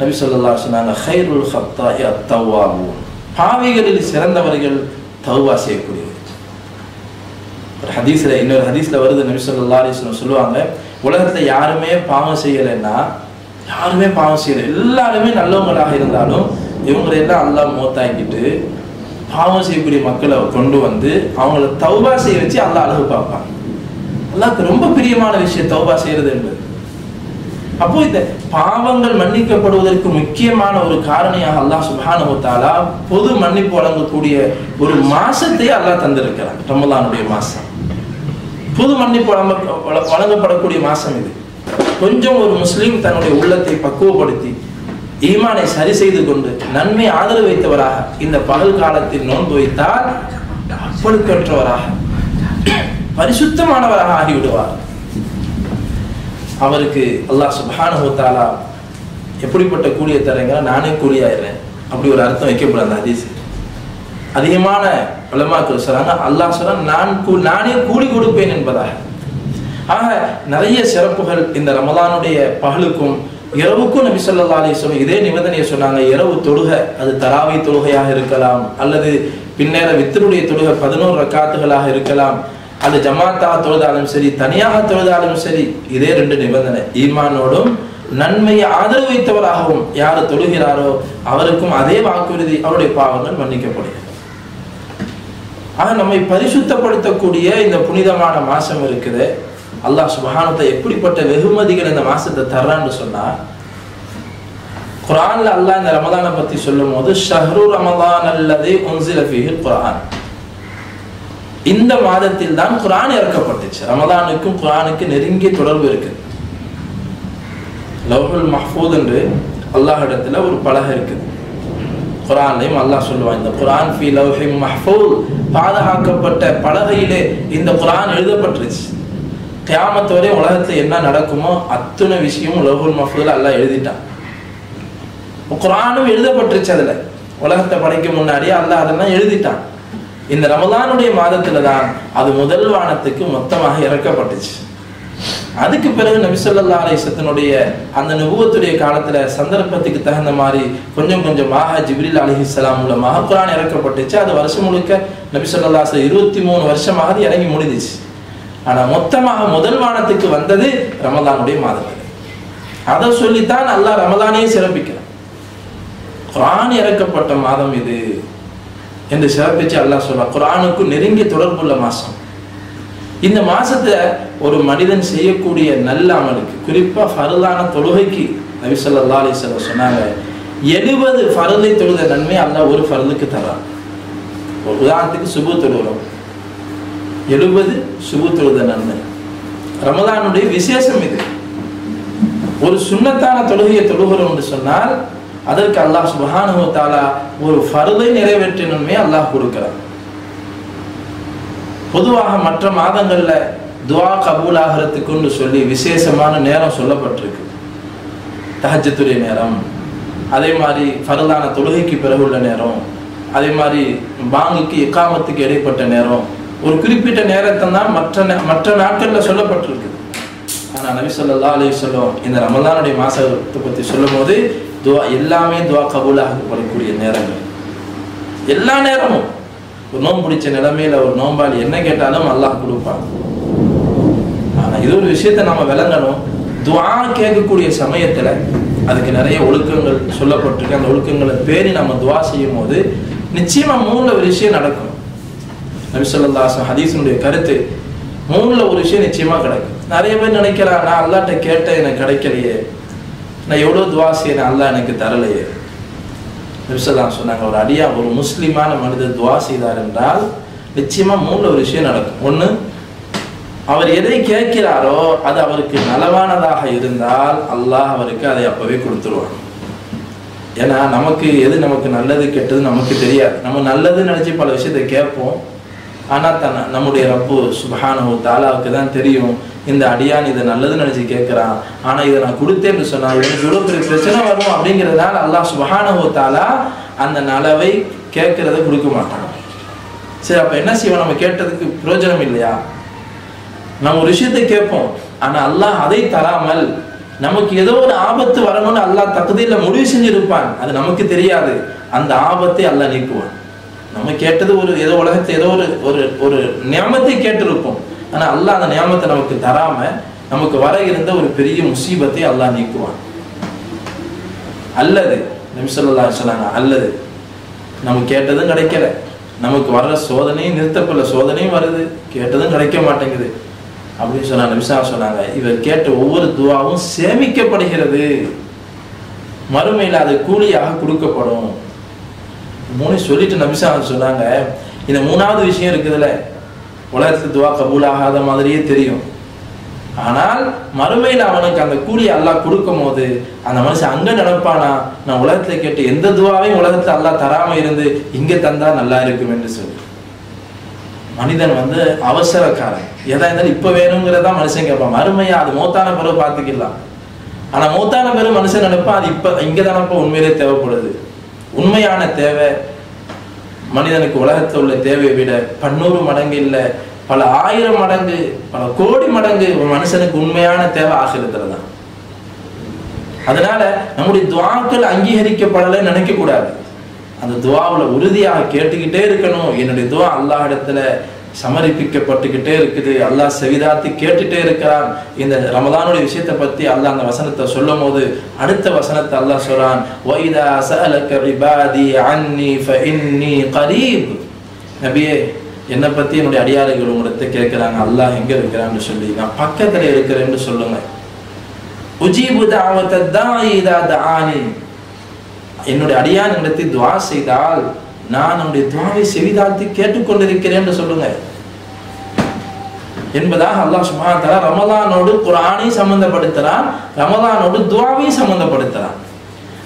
Speaker 3: நபி சொல்லா சொன்னாங்க ஹைருல் ஹத்தாஹி அத்தவ்வாபூன் பாவைகளில் சிறந்தவர்கள் தௌவா செய்யக்கூடியவர்கள். ஒரு ஹதீஸ்ல இன்னொரு ஹதீஸ்ல வருது நபி சொல்லா சொல்லுவாங்க உலகத்துல யாருமே பாவம் செய்யலைன்னா யாருமே பாவம் செய்யல. எல்லாருமே நல்லவங்களாக இருந்தாலும் இவங்களை எல்லாம் அல்லாஹ் மூத்தாக்கிட்டு பாவம் செய்யக்கூடிய மக்களை கொண்டு வந்து அவங்கள தௌபா செய்ய வச்சு அல்லாஹ் அழகு பார்ப்பான். அல்லாஹ்க்கு ரொம்ப பிரியமான விஷயம் தௌபா செய்யறது என்பது. அப்போ இந்த பாவங்கள் மன்னிக்கப்படுவதற்கு முக்கியமான ஒரு காரணியாக அல்லாஹ் சுபானுத்தாலா பொது மன்னிப்பு வழங்கக்கூடிய ஒரு மாசத்தையே அல்லாஹ் தந்திருக்கிறான். ரமலானுடைய மாசம். புது மன்னிப்பு வழங்கப்படக்கூடிய மாசம் இது. கொஞ்சம் ஒரு முஸ்லீம் தன்னுடைய உள்ளத்தை பக்குவப்படுத்தி ஈமானை சரி செய்து கொண்டு நன்மை ஆதரவு வைத்தவராக இந்த பகல் காலத்தில் நோன்பு வைத்தால் அப்பழுக்கற்றவராக பரிசுத்தமானவராக ஆகிவிடுவார். அவருக்கு அல்லாஹ் சுபானுத்தாலா எப்படிப்பட்ட கூலியை தரேங்க நானே கூலியாயிடுறேன். அப்படி ஒரு அர்த்தம் வைக்கப்படாது அந்த அதிகமான உலமாக்கள் சொல்றாங்க அல்லாஹ் சொல்றான் நான் கூ- நானே கூலி கொடுப்பேன் என்பதாக. ஆக நிறைய சிறப்புகள் இந்த ரமலானுடைய பகலுக்கும் இரவுக்கும் நபி சொல்லா அலிஸ்வம் இதே நிபந்தனையை சொன்னாங்க இரவு தொழுகை அது தராவி தொழுகையாக இருக்கலாம் அல்லது பின்னேற வித்தருடைய தொழுகை பதினோரு ரக்காத்துகளாக இருக்கலாம் அது ஜமாத்தாக தொழுதாலும் சரி தனியாக தொழுதாலும் சரி. இதே ரெண்டு நிபந்தனை ஈமானோடும் நன்மையை ஆதரவு வைத்தவராகவும் யார் தொழுகிறாரோ அவருக்கும் அதே வாக்குறுதி அவருடைய பாவங்கள் மன்னிக்கப்படுகிறது. ஆனால் நம்மை பரிசுத்தப்படுத்தக்கூடிய இந்த புனிதமான மாசம் இருக்குது. அல்லாஹ் சுபஹானத்தை எப்படிப்பட்ட வெகுமதிகள் இந்த மாசத்தை தர்றான்னு சொன்னா குரான்ல அல்லாஹ் இந்த ரமதானை பத்தி சொல்லும் போது ஷஹ்ரு ரமதான் அல்லது உன்சில ஃபீஹில் குரான் இந்த மாதத்தில் தான் குரான் இறக்கப்பட்டுச்சு. ரமதானுக்கும் குரானுக்கு நெருங்கிய தொடர்பு இருக்கு. லவ்ஹுல் மஹ்பூத் என்று அல்லாஹ் இடத்துல ஒரு பலகை இருக்குது. குரான்லையும் அல்லாஹ் சொல்லுவான் இந்த குரான் ஃபி லவ்ஹிம் மஹ்ஃபூல். பாதுகாக்கப்பட்ட பலகையிலே இந்த குரான் எழுதப்பட்டுருச்சு. கியாமத்து வரை உலகத்தில் என்ன நடக்குமோ அத்தனை விஷயமும் லவ்ஹுல் மஹ்ஃபூல் அல்லாஹ் எழுதிட்டான். குரானும் எழுதப்பட்டுருச்சு அதில். உலகத்தை படைக்க முன்னாடியே அல்லாஹ் அதெல்லாம் எழுதிட்டான். இந்த ரமலானுடைய மாதத்துல தான் அது முதல் வானத்துக்கு மொத்தமாக இறக்கப்பட்டுச்சு. அதுக்கு பிறகு நபிசல்லா அலிசத்தினுடைய அந்த நுபுவத்துடைய காலத்துல சந்தர்ப்பத்துக்கு தகுந்த மாதிரி கொஞ்சம் கொஞ்சமாக ஜிப்ரில் அலிஹிஸ்லாம் மூலமாக குரான் இறக்கப்பட்டுச்சு. அது வருஷம் முழுக்க நபிசல்லா இருபத்தி மூணு வருஷமாக அது இறங்கி முடிஞ்சிச்சு. ஆனா மொத்தமாக முதல் வானத்துக்கு வந்தது ரமலானுடைய மாதத்தில் அதை சொல்லித்தான் அல்லாஹ் ரமலானையும் சிறப்பிக்கிறான். குரான் இறக்கப்பட்ட மாதம் இது என்று சிறப்பிச்சு அல்லாஹ் சொல்றான். குரானுக்கு நெருங்கிய தொடர்புள்ள மாசம். இந்த மாசத்தை ஒரு மனிதன் செய்யக்கூடிய நல்ல அமலுக்கு குறிப்பா ஃபருதான தொழுகைக்கு நபிசல்லா அலி சொல்ல சொன்னாங்க எழுபது ஃபருதை தொழுத நன்மை அல்ல ஒரு ஃபருதுக்கு தரான் ஒரு உதாரணத்துக்கு சுபு தொழுகிறோம். எழுபது சுபு தொழுத நன்மை. ரமதானுடைய விசேஷம் இது. ஒரு சுண்ணத்தான தொழுகையை தொழுகிறோம் என்று சொன்னால் அதற்கு அல்லாஹ் சுபஹானஹு ஒரு ஃபருதை நிறைவேற்றினுமே அல்லாஹ் கொடுக்கிறான். பொதுவாக மற்ற மாதங்கள்ல துவா கபூல் ஆகிறதுக்குன்னு சொல்லி விசேஷமான நேரம் சொல்லப்பட்டிருக்கு. தஹஜத்துடைய நேரம். அதே மாதிரி ஃபரலான தொழுகைக்கு பிறகு உள்ள நேரம். அதே மாதிரி பாங்குக்கு எக்காமத்துக்கு இடைப்பட்ட நேரம். ஒரு குறிப்பிட்ட நேரத்தை தான் மற்ற நே- மற்ற நாட்களில் சொல்லப்பட்டிருக்கு. ஆனால் நபி சொல்லா அலி சொல்லும் இந்த ரமதானுடைய மாசத்தை பற்றி சொல்லும்போது துவா எல்லாமே துவா கபூலாகப்படக்கூடிய நேரங்கள். எல்லா நேரமும். ஒரு நோன்பு பிடிச்ச நிலைமையில ஒரு நோன்பாளி என்ன கேட்டாலும் அல்லாஹ் கொடுப்பான். இது ஒரு விஷயத்தை நம்ம விளங்கணும். துவா கேட்கக்கூடிய சமயத்துல அதுக்கு நிறைய ஒழுக்கங்கள் சொல்லப்பட்டிருக்கு. அந்த ஒழுக்கங்களை பேணி நம்ம துவா செய்யும் போது நிச்சயமா மூணுல ஒரு விஷயம் நடக்கும். நபிசல்லாசன் ஸல்லல்லாஹு கருத்து மூணுல ஒரு விஷயம் நிச்சயமா கிடைக்கும். நிறைய பேர் நினைக்கிறான் நான் அல்லாட்ட கேட்டேன் எனக்கு கிடைக்கலையே. நான் எவ்வளவு துவா செய்யறேன் அல்லா எனக்கு தரலையே. நபிசல்லாம் சொன்னாங்க ஒரு அடியா ஒரு முஸ்லிமான மனிதர் துவா செய்தார் என்றால் நிச்சயமா மூணுல ஒரு விஷயம் நடக்கும். ஒன்று அவர் எதை கேட்கிறாரோ அது அவருக்கு நலவானதாக இருந்தால் அல்லாஹ் அவருக்கு அதை அப்பவே கொடுத்துருவான். ஏன்னா நமக்கு எது நமக்கு நல்லது கெட்டது நமக்கு தெரியாது. நம்ம நல்லதுன்னு நினச்சி பல விஷயத்தை கேட்போம். ஆனால் தன் நம்முடைய ரப்பு சுபஹானஹு தாலாவுக்கு தான் தெரியும். இந்த அடியான் இதை நல்லதுன்னு நினச்சி கேட்குறான். ஆனால் இதை நான் கொடுத்தேன்னு சொன்னால் எனக்கு இவ்வளோ பெரிய பிரச்சனை வரும் அப்படிங்கிறதுனால அல்லாஹ் சுபஹானஹு தாலா அந்த நலவை கேட்கறத கொடுக்க மாட்டான். சரி அப்போ என்ன செய்வோம்? நம்ம கேட்டதுக்கு பிரயோஜனம் இல்லையா? நம்ம ஒரு விஷயத்தை கேட்போம். ஆனா அல்லாஹ் அதை தராமல் நமக்கு ஏதோ ஒரு ஆபத்து வரணும்னு அல்லாஹ் தகுதியில முடிவு செஞ்சிருப்பான். அது நமக்கு தெரியாது. அந்த ஆபத்தை அல்லாஹ் நீக்குவான். நம்ம கேட்டது ஒரு ஏதோ உலகத்தை ஏதோ ஒரு ஒரு ஒரு நியமத்தை கேட்டிருப்போம். ஆனா அல்லாஹ் அந்த நியமத்தை நமக்கு தராம நமக்கு வர இருந்த ஒரு பெரிய முசீபத்தை அல்லாஹ் நீக்குவான். அல்லது நிமிஷல்லா சொன்னாங்க அல்லது நம்ம கேட்டதும் கிடைக்கல. நமக்கு வர்ற சோதனையும் நிறுத்தப்படல. சோதனையும் வருது. கேட்டதும் கிடைக்க மாட்டேங்குது. அப்படின்னு சொன்னாங்க. நிமிஷா சொன்னாங்க. இவர் கேட்ட ஒவ்வொரு துவாவும் சேமிக்கப்படுகிறது. மறுமையில் அது கூலியாக கொடுக்கப்படும். மூணு சொல்லிட்டு நபிசா சொன்னாங்க. இந்த மூணாவது விஷயம் இருக்குதுல்ல. உலகத்து துவா கபூலாகாத மாதிரியே தெரியும். ஆனால் மறுமையில் அவனுக்கு அந்த கூலி அல்லாஹ் கொடுக்கும் போது அந்த மனுஷன் அங்க நினைப்பானா? நான் உலகத்துல கேட்டு எந்த துவாவையும் உலகத்துல அல்லாஹ் தராம இருந்து இங்க தந்தா நல்லா இருக்கும் என்று சொல்லி. மனிதன் வந்து அவசரக்காரன். எதா இருந்தாலும் இப்ப வேணுங்கிறதா மனுஷன் கேட்பான் மறுமையா அது மூத்தான பிறகு பார்த்துக்கலாம். ஆனா மூத்தான பிறகு மனுஷன் நினைப்பான் அது இப்ப தானே இப்போ உண்மையிலே தேவைப்படுது. உண்மையான தேவை மனிதனுக்கு உலகத்தில் உள்ள தேவையை விட பன்னூறு மடங்கு இல்லை பல ஆயிரம் மடங்கு பல கோடி மடங்கு ஒரு மனுஷனுக்கு உண்மையான தேவை ஆசிரியத்தில் தான். அதனால நம்முடைய துவாக்கள் அங்கீகரிக்கப்படலைன்னு நினைக்க கூடாது அந்த துவாவுல உறுதியாக கேட்டுக்கிட்டே இருக்கணும். என்னுடைய துவா அல்லாஹ் இடத்துல சமர்ப்பிக்கப்பட்டுக்கிட்டே இருக்குது. அல்லாஹ் செவிதாத்தி கேட்டுட்டே இருக்கிறான். இந்த ரமதானுடைய விஷயத்தை பத்தி அல்லாஹ் அந்த வசனத்தை சொல்லும் போது அடுத்த வசனத்தை அல்லாஹ் சொல்றான். வைதா சஅலக இபாதி அன்னி ஃபஇன்னி கரீப். நபியே என்னை பத்தி என்னுடைய அடியாறுகள் உங்கள்கிட்ட கேட்குறாங்க. அல்லாஹ் எங்க இருக்கிறான்னு சொல்லி நான் பக்கத்தில் இருக்கிறேன்னு சொல்லுங்க. உஜீபு தாவத்தை தான் இதா தானி என்னுடைய அடியான் இடத்தில் துவா செய்தால் நான் என்னுடைய துவாவை செவிதாழ்த்தி கேட்டுக்கொண்டிருக்கிறேன் என்று சொல்லுங்க. என்பதாக அல்லாஹ் சுப்ஹானஹு ரமதானோடு தஆலா ரமலானோடு குர்ஆனை சம்பந்தப்படுத்துறான் ரமலானோடு துவாவையும் சம்பந்தப்படுத்துறான்.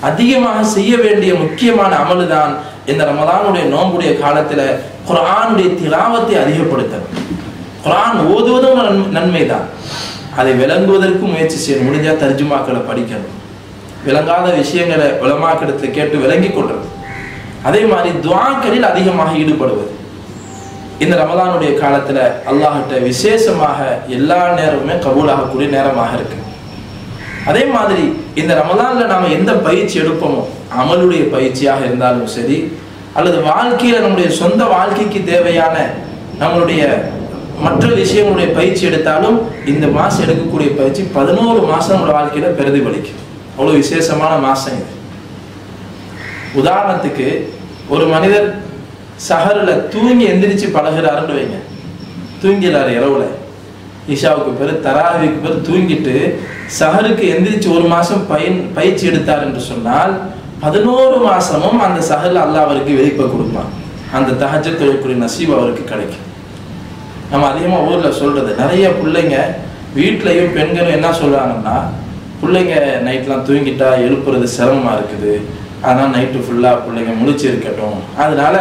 Speaker 3: அதிகமாக செய்ய வேண்டிய முக்கியமான அமலு தான் இந்த ரமலானுடைய நோம்புடைய காலத்துல குரானுடைய திலாவத்தை அதிகப்படுத்தணும் குரான் ஓதுவதும் நன்- நன்மைதான். அதை விளங்குவதற்கும் முயற்சி செய்யணும். முடிஞ்சா தர்ஜுமாக்களை படிக்கணும். விளங்காத விஷயங்களை உலமாக்கிடத்துல கேட்டு விளங்கி கொள்றது அதே மாதிரி துவாக்களில் அதிகமாக ஈடுபடுவது. இந்த ரமலானுடைய காலத்துல அல்லாஹிட்ட விசேஷமாக எல்லா நேரமுமே கபூலாகக்கூடிய நேரமாக இருக்கு. அதே மாதிரி இந்த ரமலான்ல நாம எந்த பயிற்சி எடுப்போமோ அமலுடைய பயிற்சியாக இருந்தாலும் சரி அல்லது வாழ்க்கையில நம்முடைய சொந்த வாழ்க்கைக்கு தேவையான நம்மளுடைய மற்ற விஷயங்களுடைய பயிற்சி எடுத்தாலும் இந்த மாசம் எடுக்கக்கூடிய பயிற்சி பதினோரு மாசம் நம்மளோட வாழ்க்கையில பிரதிபலிக்கும். அவ்வளவு விசேஷமான மாசம் இது. உதாரணத்துக்கு ஒரு மனிதர் சஹரில் தூங்கி எந்திரிச்சு பழகுறாருன்னு வைங்க. தூங்கிறாரு இரவுல. இஷாவுக்கு பேர் தராவிக்கு பேர் தூங்கிட்டு சஹருக்கு எந்திரிச்சு ஒரு மாதம் பயன் பயிற்சி எடுத்தார் என்று சொன்னால் பதினோரு மாசமும் அந்த சஹரில் அல்லா அவருக்கு வெளிப்பை கொடுப்பான். அந்த தகஜ தொழிற்குரிய நசீப் அவருக்கு கிடைக்கும். நம்ம அதிகமாக ஊரில் சொல்றது நிறைய பிள்ளைங்க வீட்லையும் பெண்களும் என்ன சொல்றாங்கன்னா பிள்ளைங்க நைட்லாம் தூங்கிட்டா எழுப்புறது சிரமமா இருக்குது அதனால நைட்டு ஃபுல்லாக பிள்ளைங்க முழிச்சு இருக்கட்டும். அதனால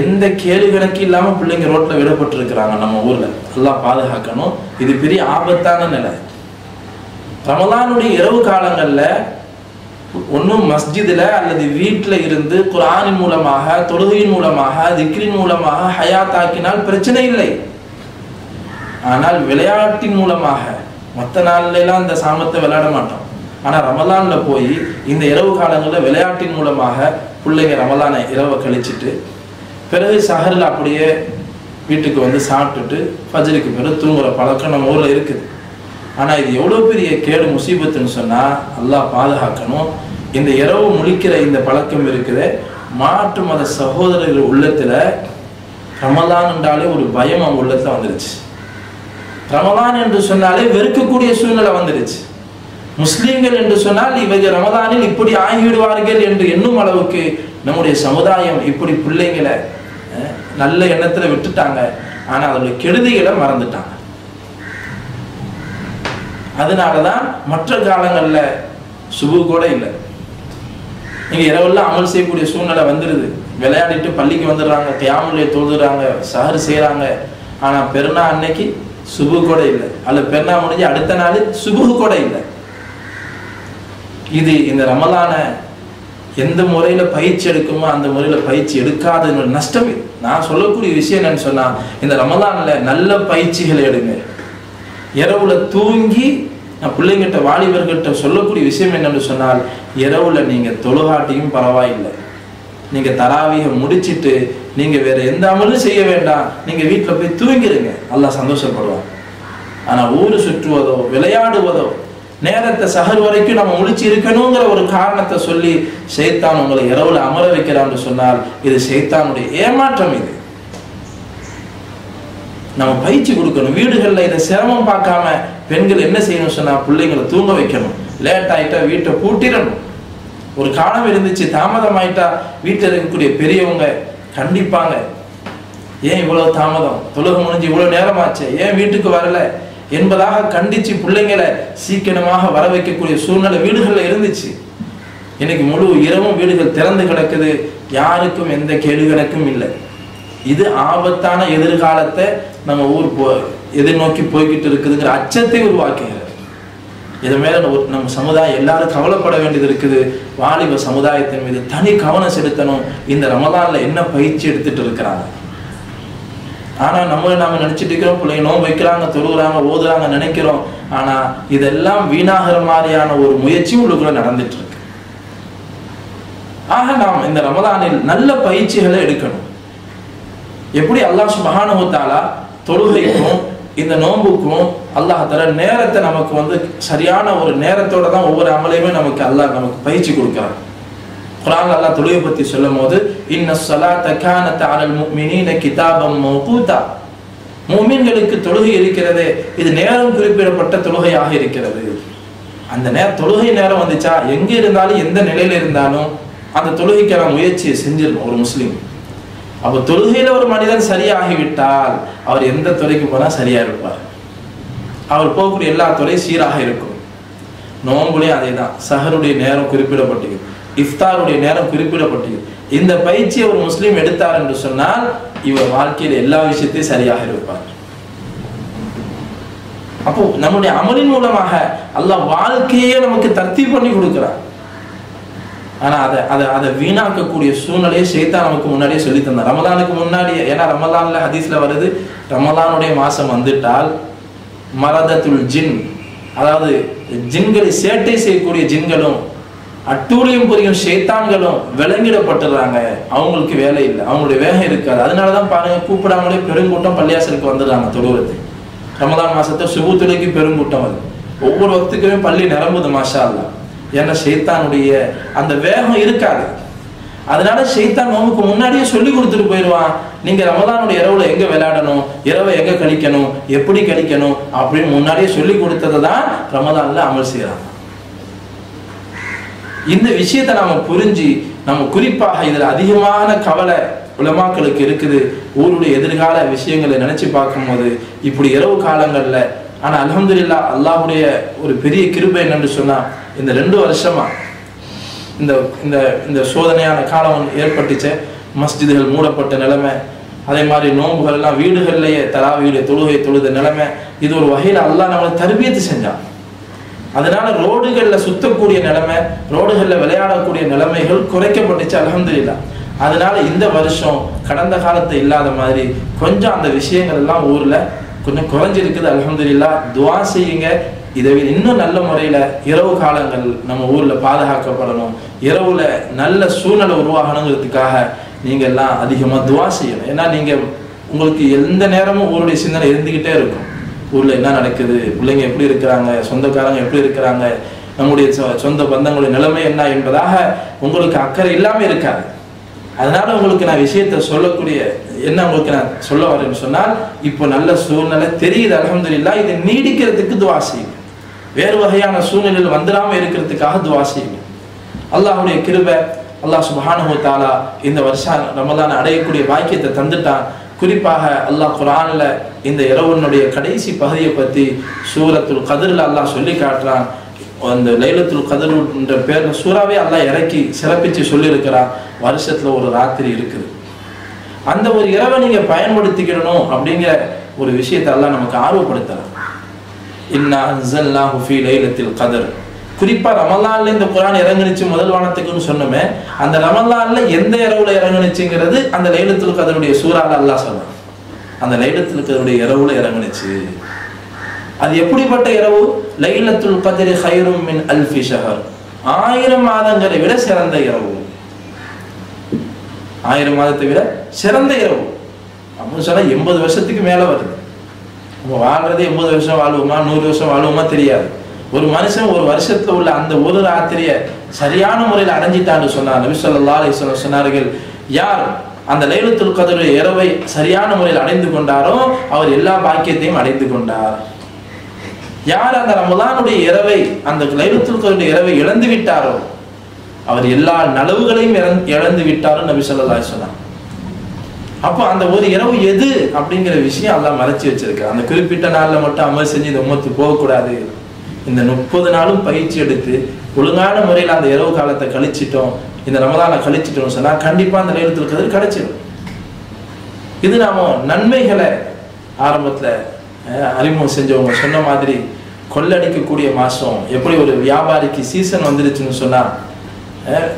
Speaker 3: எந்த கேடு கணக்கு இல்லாமல் பிள்ளைங்க ரோட்டில் விடப்பட்டிருக்கிறாங்க நம்ம ஊரில். எல்லாம் பாதுகாக்கணும். இது பெரிய ஆபத்தான நிலை. ரமலானுடைய இரவு காலங்களில் ஒன்றும் மஸ்ஜிதில் அல்லது வீட்டில் இருந்து குரானின் மூலமாக தொழுகையின் மூலமாக திக்ரின் மூலமாக ஹயாத்தாக்கினால் பிரச்சனை இல்லை. ஆனால் விளையாட்டின் மூலமாக மற்ற நாள்லாம் அந்த இந்த சாமத்தை விளையாட மாட்டோம். ஆனால் ரமலானில் போய் இந்த இரவு காலங்களில் விளையாட்டின் மூலமாக பிள்ளைங்க ரமலானை இரவை கழிச்சிட்டு பிறகு சஹரில் அப்படியே வீட்டுக்கு வந்து சாப்பிட்டுட்டு ஃபஜருக்கு பிறகு தூங்குற பழக்கம் நம்ம ஊரில் இருக்குது. ஆனால் இது எவ்வளோ பெரிய கேடு முசீபத்துன்னு சொன்னால் அல்லாஹ் பாதுகாக்கணும். இந்த இரவு முழிக்கிற இந்த பழக்கம் இருக்கிற மாற்று மத சகோதரர்கள் உள்ளத்தில் ரமலான் என்றாலே ஒரு பயம் அவங்க உள்ளத்தில் வந்துருச்சு. ரமலான் என்று சொன்னாலே வெறுக்கக்கூடிய சூழ்நிலை வந்துருச்சு. முஸ்லீம்கள் என்று சொன்னால் இவர்கள் ரமதானில் இப்படி ஆகிவிடுவார்கள் என்று எண்ணும் அளவுக்கு நம்முடைய சமுதாயம் இப்படி பிள்ளைங்களை நல்ல எண்ணத்துல விட்டுட்டாங்க. ஆனா அதோட கெடுதிகளை மறந்துட்டாங்க. அதனாலதான் மற்ற காலங்கள்ல சுபு கூட இல்லை. நீங்க இரவெல்லாம் அமல் செய்யக்கூடிய சூழ்நிலை வந்துருது. விளையாடிட்டு பள்ளிக்கு வந்துடுறாங்க தியாமலையை தொழுதுறாங்க சஹர் செய்கிறாங்க ஆனா பெருநா அன்னைக்கு சுபு கூட இல்லை. அல்ல பெருநா முடிஞ்சு அடுத்த நாள் சுபுகு கூட இல்லை. இது இந்த ரமலான எந்த முறையில் பயிற்சி எடுக்குமோ அந்த முறையில் பயிற்சி எடுக்காத நஷ்டம். இது நான் சொல்லக்கூடிய விஷயம் என்னன்னு சொன்னால் இந்த ரமலானில் நல்ல பயிற்சிகளை எடுங்க. இரவுல தூங்கி நான் பிள்ளைங்கிட்ட வாலிபர்கிட்ட சொல்லக்கூடிய விஷயம் என்னன்னு சொன்னால் இரவுல நீங்கள் தொழுகாட்டியும் பரவாயில்லை. நீங்கள் தராவியை முடிச்சிட்டு நீங்கள் வேற எந்த அமலும் செய்ய வேண்டாம். நீங்கள் வீட்டில் போய் தூங்கிடுங்க நல்லா சந்தோஷப்படுவான். ஆனால் ஊர் சுற்றுவதோ விளையாடுவதோ நேரத்தை சகர் வரைக்கும் நம்ம முழிச்சு இருக்கணுங்கிற ஒரு காரணத்தை சொல்லி ஷைத்தான் உங்களை இரவுல அமர வைக்கிறான்னு சொன்னால் இது ஷைத்தானுடைய ஏமாற்றம் இது. நம்ம பயிற்சி கொடுக்கணும். வீடுகளில் இதை சிரமம் பார்க்காம பெண்கள் என்ன செய்யணும் சொன்னா பிள்ளைங்களை தூங்க வைக்கணும். லேட் ஆயிட்டா வீட்டை பூட்டிடணும். ஒரு காலம் இருந்துச்சு தாமதம் ஆயிட்டா வீட்டில் இருக்கக்கூடிய பெரியவங்க கண்டிப்பாங்க. ஏன் இவ்வளவு தாமதம்? தொழுக முடிஞ்சு இவ்வளவு நேரமாச்சு? ஏன் வீட்டுக்கு வரல? என்பதாக கண்டிச்சு பிள்ளைங்களை சீக்கிரமாக வர வைக்கக்கூடிய சூழ்நிலை வீடுகளில் இருந்துச்சு. இன்னைக்கு முழு இரவும் வீடுகள் திறந்து கிடக்குது. யாருக்கும் எந்த கேள்வி கணக்கும் இல்லை. இது ஆபத்தான எதிர்காலத்தை நம்ம ஊர் போ எதிர்நோக்கி போய்கிட்டு இருக்குதுங்கிற அச்சத்தை உருவாக்குகிறது. இது மேல ஒரு- நம்ம சமுதாயம் எல்லாரும் கவலைப்பட வேண்டியது இருக்குது. வாலிப சமுதாயத்தின் மீது தனி கவனம் செலுத்தணும். இந்த ரமதானில் என்ன பயிற்சி எடுத்துட்டு இருக்கிறாங்க? ஆனா நம்ம நாம் நினைச்சிட்டு இருக்கிறோம் பிள்ளைங்க நோன்பு வைக்கிறாங்க தொழுகிறாங்க ஓதுறாங்க நினைக்கிறோம். ஆனா இதெல்லாம் வீணாகிற மாதிரியான ஒரு முயற்சி உள்ளுக்குள்ள நடந்துட்டு இருக்கு. ஆக நாம் இந்த ரமதானில் நல்ல பயிற்சிகளை எடுக்கணும். எப்படி அல்லாஹ் சுபஹானஹு தொழுகைக்கும் இந்த நோன்புக்கும் அல்லாஹ் தர நேரத்தை நமக்கு வந்து சரியான ஒரு நேரத்தோட தான் ஒவ்வொரு அமலையுமே நமக்கு அல்லாஹ் நமக்கு பயிற்சி கொடுக்கிறான். குரான் அல்லா தொழுகை பத்தி சொல்லும் போது இன்ன ஸலாத்த தக்கான அலல் முஃமினீன கிதாபம் மௌகூதா. மூமின்களுக்கு தொழுகை இருக்கிறது இது நேரம் குறிப்பிடப்பட்ட தொழுகையாக இருக்கிறது. அந்த நேரம் தொழுகை நேரம் வந்துச்சா? எங்க இருந்தாலும் எந்த நிலையில இருந்தாலும் அந்த தொழுகைக்கான முயற்சியை செஞ்சிடணும் ஒரு முஸ்லீம். அப்ப தொழுகையில ஒரு மனிதன் சரியாகிவிட்டால் அவர் எந்த துறைக்கு போனா சரியா இருப்பார். அவர் போகக்கூடிய எல்லா துறையும் சீராக இருக்கும். நோம்புலையும் அதே தான் சஹருடைய நேரம் குறிப்பிடப்பட்டது இஃப்தாருடைய நேரம் குறிப்பிடப்பட்டிருக்கு. இந்த பயிற்சியை ஒரு முஸ்லீம் எடுத்தார் என்று சொன்னால் இவர் வாழ்க்கையில் எல்லா விஷயத்தையும் சரியாக இருப்பார். அப்போ நம்முடைய அமலின் மூலமாக அல்லாஹ் வாழ்க்கையே நமக்கு தர்த்தி பண்ணி கொடுக்கிறார். ஆனா அதை அதை அதை வீணாக்கக்கூடிய சூழ்நிலையை ஷைத்தான் நமக்கு முன்னாடியே சொல்லி தந்தான் ரமலானுக்கு முன்னாடியே ஏன்னா ரமலான்ல ஹதீஸ்ல வருது ரமலானுடைய மாசம் வந்துட்டால் மரதத்துல் ஜின் அதாவது ஜின்களை சேட்டை செய்யக்கூடிய ஜின்களும் அட்டூழியம் புரியும் ஷைத்தான்களும் விலங்கிடப்பட்டுறாங்க. அவங்களுக்கு வேலை இல்லை. அவங்களுடைய வேகம் இருக்காது. அதனாலதான் பாருங்க கூப்பிடாமலே பெருங்கூட்டம் பள்ளியாசலுக்கு வந்துடுறாங்க தொழுவத்து ரமதான் மாசத்தை சுபு பெருங்கூட்டம் வருது. ஒவ்வொரு வக்துக்குமே பள்ளி நிரம்புது மாஷா இல்ல ஏன்னா ஷைத்தானுடைய அந்த வேகம் இருக்காது. அதனால சைத்தான் நோமுக்கு முன்னாடியே சொல்லி கொடுத்துட்டு போயிடுவான். நீங்க ரமதானுடைய இரவுல எங்க விளையாடணும்? இரவை எங்க கழிக்கணும்? எப்படி கழிக்கணும்? அப்படின்னு முன்னாடியே சொல்லி கொடுத்ததை தான் ரமதான்ல அமல் செய்யறாங்க இந்த விஷயத்தை நாம புரிஞ்சு நம்ம குறிப்பாக இதுல அதிகமான கவலை உலமாக்களுக்கு இருக்குது. ஊருடைய எதிர்கால விஷயங்களை நினைச்சு பார்க்கும்போது இப்படி இரவு காலங்கள்ல ஆனா அலமதுல்லா அல்லாஹ்வுடைய ஒரு பெரிய கிருபை என்னன்னு சொன்னா இந்த ரெண்டு வருஷமா இந்த இந்த இந்த சோதனையான காலம் ஒண்ணு ஏற்பட்டுச்சு. மஸ்ஜிதுகள் மூடப்பட்ட நிலைமை அதே மாதிரி நோன்புகள் எல்லாம் வீடுகள்லயே தராவியுடைய தொழுகை தொழுத நிலைமை இது ஒரு வகையில அல்லாஹ் நம்மளை தர்பியத்து செஞ்சான் அதனால ரோடுகளில் சுத்தக்கூடிய நிலைமை ரோடுகளில் விளையாடக்கூடிய நிலைமைகள் குறைக்கப்பட்டுச்சு அல்ஹம்துலில்லாஹ் அதனால இந்த வருஷம் கடந்த காலத்து இல்லாத மாதிரி கொஞ்சம் அந்த விஷயங்கள் எல்லாம் ஊர்ல கொஞ்சம் குறைஞ்சிருக்குது அல்ஹம்துலில்லாஹ் துவா செய்யுங்க. இதை இன்னும் நல்ல முறையில இரவு காலங்கள் நம்ம ஊர்ல பாதுகாக்கப்படணும். இரவுல நல்ல சூழ்நிலை உருவாகணுங்கிறதுக்காக நீங்க எல்லாம் அதிகமா துவா செய்யணும். ஏன்னா நீங்க உங்களுக்கு எந்த நேரமும் ஊருடைய சிந்தனை இருந்துகிட்டே இருக்கும். ஊரில் என்ன நடக்குது? பிள்ளைங்க எப்படி இருக்கிறாங்க? சொந்தக்காரங்க எப்படி இருக்கிறாங்க? நம்முடைய சொ- சொந்த பந்தங்களுடைய நிலைமை என்ன என்பதாக உங்களுக்கு அக்கறை இல்லாமல் இருக்காது. அதனால உங்களுக்கு நான் விஷயத்தை சொல்லக்கூடிய என்ன உங்களுக்கு நான் சொல்ல வரேன்னு சொன்னால் இப்போ நல்ல சூழ்நிலை தெரியுது. அல்ஹம்துலில்லாஹ் இதை நீடிக்கிறதுக்கு துவா செய்யுங்க. வேறு வகையான சூழ்நிலையில் வந்துடாமல் இருக்கிறதுக்காக துவா செய்யுங்க. அல்லாஹ்வுடைய கிருபை அல்லாஹ் சுப்ஹானஹு தாலா இந்த வருஷம் ரமலான் அடையக்கூடிய பாக்கியத்தை தந்துட்டான். குறிப்பாக அல்லாஹ் குரானில் இந்த இரவனுடைய கடைசி பகுதியை பற்றி சூரத்துல் கதிரில் அல்லாஹ் சொல்லி காட்டுறான். அந்த லைலத்துல் கதிர்ன்ற பேர் சூறாவே அல்லாஹ் இறக்கி சிறப்பித்து சொல்லியிருக்கிறான். வருஷத்தில் ஒரு ராத்திரி இருக்குது. அந்த ஒரு இரவை நீங்கள் பயன்படுத்திக்கிடணும் அப்படிங்கிற ஒரு விஷயத்தை எல்லாம் நமக்கு ஆர்வப்படுத்தலாம் இன்னா அன்சல்னாஹு ஃபீ லைலத்தில் கதர். குறிப்பா ரமலான்ல இந்த குரான் இறங்குனுச்சு முதல் வானத்துக்குன்னு சொன்னோமே அந்த ரமலான்ல எந்த இரவுல இறங்குனுச்சுங்கிறது அந்த லைலத்துலுக்கு அதனுடைய சூறால அல்லாஹ் சொன்னான். அந்த லைலத்துல் கதருடைய இரவுல இறங்குனுச்சு. அது எப்படிப்பட்ட இரவு? லைலத்துல் கதிரி ஹைரும் மின் அல்ஃபி ஷஹர். ஆயிரம் மாதங்களை விட சிறந்த இரவு. ஆயிரம் மாதத்தை விட சிறந்த இரவு. அப்படின்னு சொன்னா எண்பது வருஷத்துக்கு மேல வருது. நம்ம வாழ்றதே எண்பது வருஷம் வாழ்வோமா? நூறு வருஷம் வாழ்வோமா? தெரியாது. ஒரு மனுஷன் ஒரு வருஷத்துல உள்ள அந்த ஒரு ராத்திரிய சரியான முறையில் அடைஞ்சிட்டான்னு சொன்னார் நபி சொல்லா அலிஸ்வலம் சொன்னார்கள் யார் அந்த லைலத்துல் கதரு இரவை சரியான முறையில் அடைந்து கொண்டாரோ அவர் எல்லா பாக்கியத்தையும் அடைந்து கொண்டார். யார் அந்த ரமலானுடைய இரவை அந்த லைலத்துல் கதருடைய இரவை இழந்து விட்டாரோ அவர் எல்லா நலவுகளையும் இழந்து- இழந்து நபி சொல்லா சொன்னார். அப்போ அந்த ஒரு இரவு எது அப்படிங்கிற விஷயம் எல்லாம் மறைச்சி வச்சிருக்காரு. அந்த குறிப்பிட்ட நாளில் மட்டும் அமல் செஞ்சு இந்த உமத்து போகக்கூடாது. இந்த முப்பது நாளும் பயிற்சி எடுத்து ஒழுங்கான முறையில் அந்த இரவு காலத்தை கழிச்சிட்டோம் இந்த ரமதானை கழிச்சிட்டோம்னு சொன்னால் கண்டிப்பாக அந்த நேரத்தில் இருக்கிறது கிடைச்சிடும் இது நாம நன்மைகளை ஆரம்பத்துல அறிமுகம் செஞ்சவங்க சொன்ன மாதிரி கொள்ளடிக்கக்கூடிய மாசம் எப்படி ஒரு வியாபாரிக்கு சீசன் வந்துருச்சுன்னு சொன்னா அஹ்,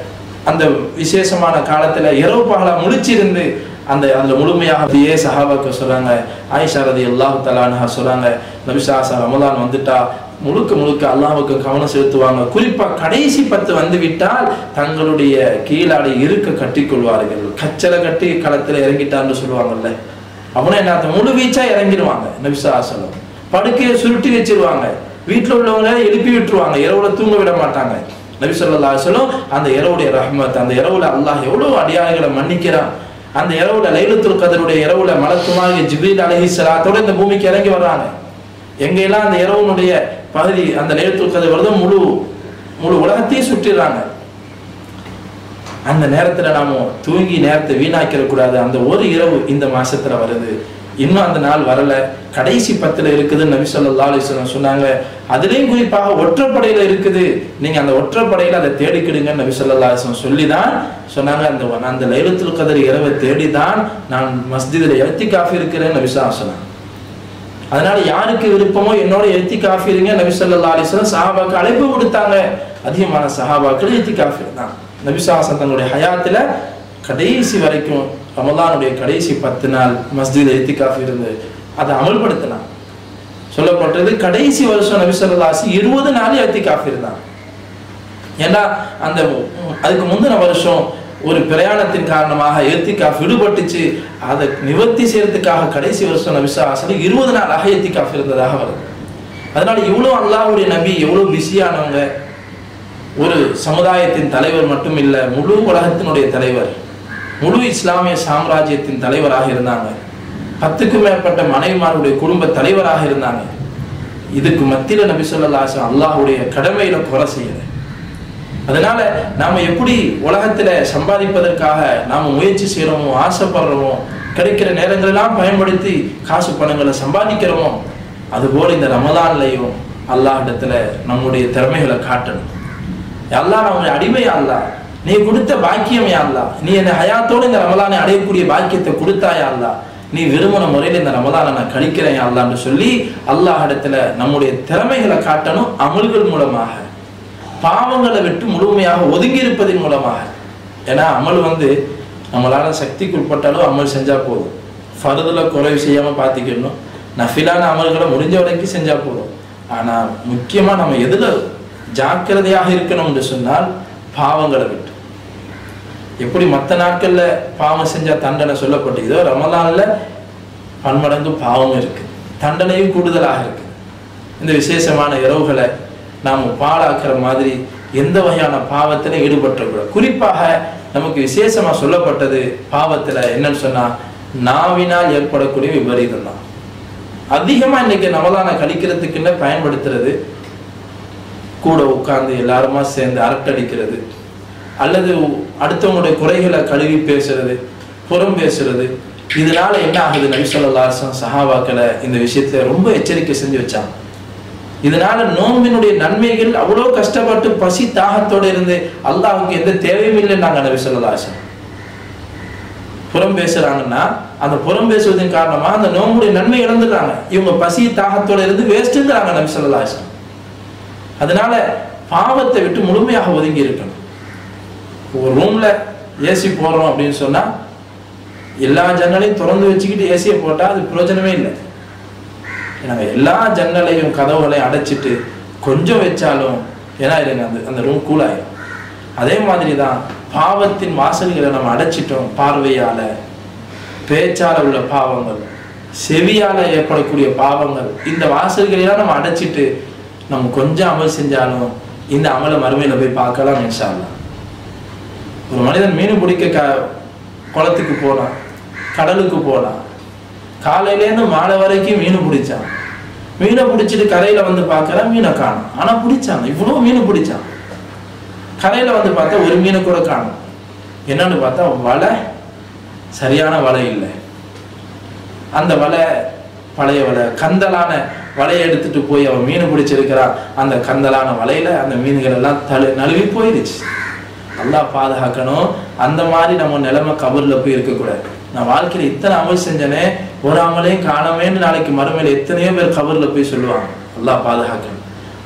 Speaker 3: அந்த விசேஷமான காலத்துல இரவு பகலா முடிச்சிருந்து அந்த அதுல முழுமையாக அப்படியே சஹாபாக்கு சொல்றாங்க ஆயிஷா ரதி அல்லாஹு தலான்ஹா சொல்றாங்க நபிசாசா ரமதான் வந்துட்டா முழுக்க முழுக்க அல்லாவுக்கு கவனம் செலுத்துவாங்க. குறிப்பா கடைசி பத்து வந்து விட்டால் தங்களுடைய கீழாடை இருக்க கட்டிக்கொள்வார்கள் கச்சலை கட்டி களத்துல இறங்கிட்டான்னு சொல்லுவாங்கல்ல. அப்படின்னா என்ன முழு வீச்சா இறங்கிடுவாங்க நபிசாசனம் படுக்கையை சுருட்டி வச்சிருவாங்க. வீட்டுல உள்ளவங்க எழுப்பி விட்டுருவாங்க. இரவுல தூங்க விட மாட்டாங்க. நபி ஸல்லல்லாஹு அந்த இரவுடைய ரஹ்மத் அந்த இரவுல அல்லாஹ் எவ்வளவு அடியாறுகளை மன்னிக்கிறான். அந்த இரவுல லைலத்துல் கதருடைய இரவுல மலக்குமாரி ஜிப்ரீல் அலைஹிஸ்ஸலாத்தோட இந்த பூமிக்கு இறங்கி வர்றாங்க. எங்கெல்லாம் அந்த இரவுனுடைய பகுதி அந்த நேரத்தில் கதை வருதோ முழு முழு உலகத்தையும் சுற்றிடுறாங்க. அந்த நேரத்துல நாம தூங்கி நேரத்தை வீணாக்கிற கூடாது. அந்த ஒரு இரவு இந்த மாசத்துல வருது. இன்னும் அந்த நாள் வரல. கடைசி பத்துல இருக்குதுன்னு நபி சொல்லா அலைஹி சொன்னாங்க. அதுலேயும் குறிப்பாக ஒற்றப்படையில இருக்குது. நீங்க அந்த ஒற்றப்படையில அதை தேடிக்கிடுங்க நபி சொல்லா அலைஹி சொல்லி தான் சொன்னாங்க. அந்த அந்த லைலத்துல் கதர் இரவை தேடி தான் நான் மஸ்ஜிதில் இத்திகாஃப் இருக்கிறேன்னு நபி ஸல்லல்லாஹு அதனால யாருக்கு விருப்பமோ என்னோட எத்தி காஃபிருங்க நபி ஸல்லல்லாஹு அலைஹி சஹாபாக்கு அழைப்பு கொடுத்தாங்க. அதிகமான சஹாபாக்கள் எத்தி காஃபிர். தான் நபிசாசன் தன்னுடைய ஹயாத்துல கடைசி வரைக்கும் ரமலானுடைய கடைசி பத்து நாள் மஸ்ஜித் எத்தி காஃபி இருந்து அதை அமல்படுத்தினான் சொல்லப்பட்டது கடைசி வருஷம் நபிசல்லாசி இருபது நாள் எத்தி காஃபி தான். ஏன்னா அந்த அதுக்கு முந்தின வருஷம் ஒரு பிரயாணத்தின் காரணமாக ஏத்திகாஃப் விடுபட்டுச்சு. அதை நிவர்த்தி செய்யறதுக்காக கடைசி வருஷம் நபிசாசனம் இருபது நாளாக ஏத்திகாஃப் இருந்ததாக வருது. அதனால இவ்வளோ அல்லாஹ்வுடைய நபி எவ்வளோ பிஸியானவங்க ஒரு சமுதாயத்தின் தலைவர் மட்டும் இல்லை முழு உலகத்தினுடைய தலைவர் முழு இஸ்லாமிய சாம்ராஜ்யத்தின் தலைவராக இருந்தாங்க. பத்துக்கும் மேற்பட்ட மனைவிமாருடைய குடும்ப தலைவராக இருந்தாங்க. இதுக்கு மத்தியில் நபி ஸல்லல்லாஹு அல்லாஹுடைய அல்லாஹ்வுடைய கடமையில குறை செய்யலை. அதனால நாம எப்படி உலகத்துல சம்பாதிப்பதற்காக நாம முயற்சி செய்யறோமோ ஆசைப்படுறோமோ கிடைக்கிற நேரங்களெல்லாம் பயன்படுத்தி காசு பணங்களை சம்பாதிக்கிறோமோ அதுபோல இந்த ரமதான்லையும் அல்லாஹிடத்துல நம்முடைய திறமைகளை காட்டணும். அல்லாஹ் நம்முடைய அடிமை அல்லா நீ கொடுத்த பாக்கியம் யா நீ என்னை ஹயாத்தோட இந்த ரமலானை அடையக்கூடிய பாக்கியத்தை கொடுத்தாயா அல்லாஹ் நீ விரும்பின முறையில் இந்த ரமலானை நான் கழிக்கிறேன் யா அல்லான்னு சொல்லி அல்லாஹ் இடத்துல நம்முடைய திறமைகளை காட்டணும் அமல்கள் மூலமாக. பாவங்களை விட்டு முழுமையாக ஒதுங்கி இருப்பதன் மூலமாக. ஏன்னா அமல் வந்து நம்மளால் சக்திக்கு உட்பட்டாலும் அமல் செஞ்சால் போதும். ஃபர்துல குறைவு செய்யாமல் பார்த்துக்கணும் நஃபிலான அமல்களை முடிஞ்ச வரைக்கும் செஞ்சால் போதும். ஆனால் முக்கியமாக நம்ம எதில் ஜாக்கிரதையாக இருக்கணும் என்று சொன்னால் பாவங்களை விட்டு. எப்படி மற்ற நாட்களில் பாவம் செஞ்சால் தண்டனை சொல்லப்பட்டதோ ரமலானில் பன்மடங்கு பாவம் இருக்குது தண்டனையும் கூடுதலாக இருக்குது இந்த விசேஷமான இரவுகளை நாம் பாழாக்குற மாதிரி எந்த வகையான பாவத்தில் ஈடுபட்டக்கூடாது குறிப்பாக நமக்கு விசேஷமா சொல்லப்பட்டது பாவத்துல என்னன்னு சொன்னால் நாவினால் ஏற்படக்கூடிய விபரீதம் தான். அதிகமா இன்னைக்கு ரமலானை கழிக்கிறதுக்குன்னு பயன்படுத்துறது? கூட உட்கார்ந்து எல்லாருமா சேர்ந்து அரட்டடிக்கிறது. அல்லது அடுத்தவங்களுடைய குறைகளை கழுவி பேசுறது புறம் பேசுறது. இதனால என்ன ஆகுது? நபி சொல்லா அலைஹி சஹாபாக்களை இந்த விஷயத்துல ரொம்ப எச்சரிக்கை செஞ்சு வச்சாங்க. இதனால நோம்பினுடைய நன்மைகள் அவ்வளோ கஷ்டப்பட்டு பசி தாகத்தோடு இருந்து அல்லாஹுக்கு எந்த தேவையும் இல்லைன்னாங்க நபி ஸல்லல்லாஹு புறம் பேசுறாங்கன்னா அந்த புறம் பேசுவதன் காரணமா அந்த நோம்புடைய நன்மை இழந்துடுறாங்க. இவங்க பசி தாகத்தோட இருந்து வேஸ்ட்டுங்கிறாங்க நபி ஸல்லல்லாஹு அதனால பாவத்தை விட்டு முழுமையாக ஒதுங்கி இருக்கணும். ஒரு ரூம்ல ஏசி போடுறோம் அப்படின்னு சொன்னா எல்லா ஜன்னலையும் திறந்து வச்சுக்கிட்டு ஏசியை போட்டா அது பிரயோஜனமே இல்லை. நாங்கள் எல்லா ஜன்னலையும் கதவுகளையும் அடைச்சிட்டு கொஞ்சம் வச்சாலும் ஏன்னா இல்லைங்க அந்த அந்த ரூம் கூலாயிரும் அதே மாதிரி தான் பாவத்தின் வாசல்களை நம்ம அடைச்சிட்டோம் பார்வையால். பேச்சால் உள்ள பாவங்கள் செவியால் ஏற்படக்கூடிய பாவங்கள் இந்த வாசல்களெல்லாம் நம்ம அடைச்சிட்டு நம்ம கொஞ்சம் அமல் செஞ்சாலும் இந்த அமலை மறுமையில் போய் பார்க்கலாம் நினச்சாலாம் ஒரு மனிதன் மீன் பிடிக்க க குளத்துக்கு போகலாம் கடலுக்கு போகலாம் காலையிலேருந்து மாலை வரைக்கும் மீன் பிடிச்சான். மீனை பிடிச்சிட்டு கரையில வந்து பார்க்கறான் மீனை காணும். ஆனா பிடிச்சான். இவ்வளவு மீன் பிடிச்சான். கரையில வந்து பார்த்தா ஒரு மீனை கூட காணும். என்னன்னு பார்த்தா வலை சரியான வலை இல்லை. அந்த வலை பழைய வலை கந்தலான வலையை எடுத்துட்டு போய் அவன் மீன் பிடிச்சிருக்கிறான் அந்த கந்தலான வலையில அந்த மீன்கள் எல்லாம் தழு நழுவி போயிடுச்சு நல்லா பாதுகாக்கணும். அந்த மாதிரி நம்ம நிலைமை கபர்ல போய் இருக்கக்கூடாது. நான் வாழ்க்கையில இத்தனை அமல் செஞ்சனே ஒரு அமலையும் காணமேன்னு நாளைக்கு மறுமையில எத்தனையோ பேர் கபர்ல போய் சொல்லுவாங்க. நல்லா பாதுகாக்கணும்.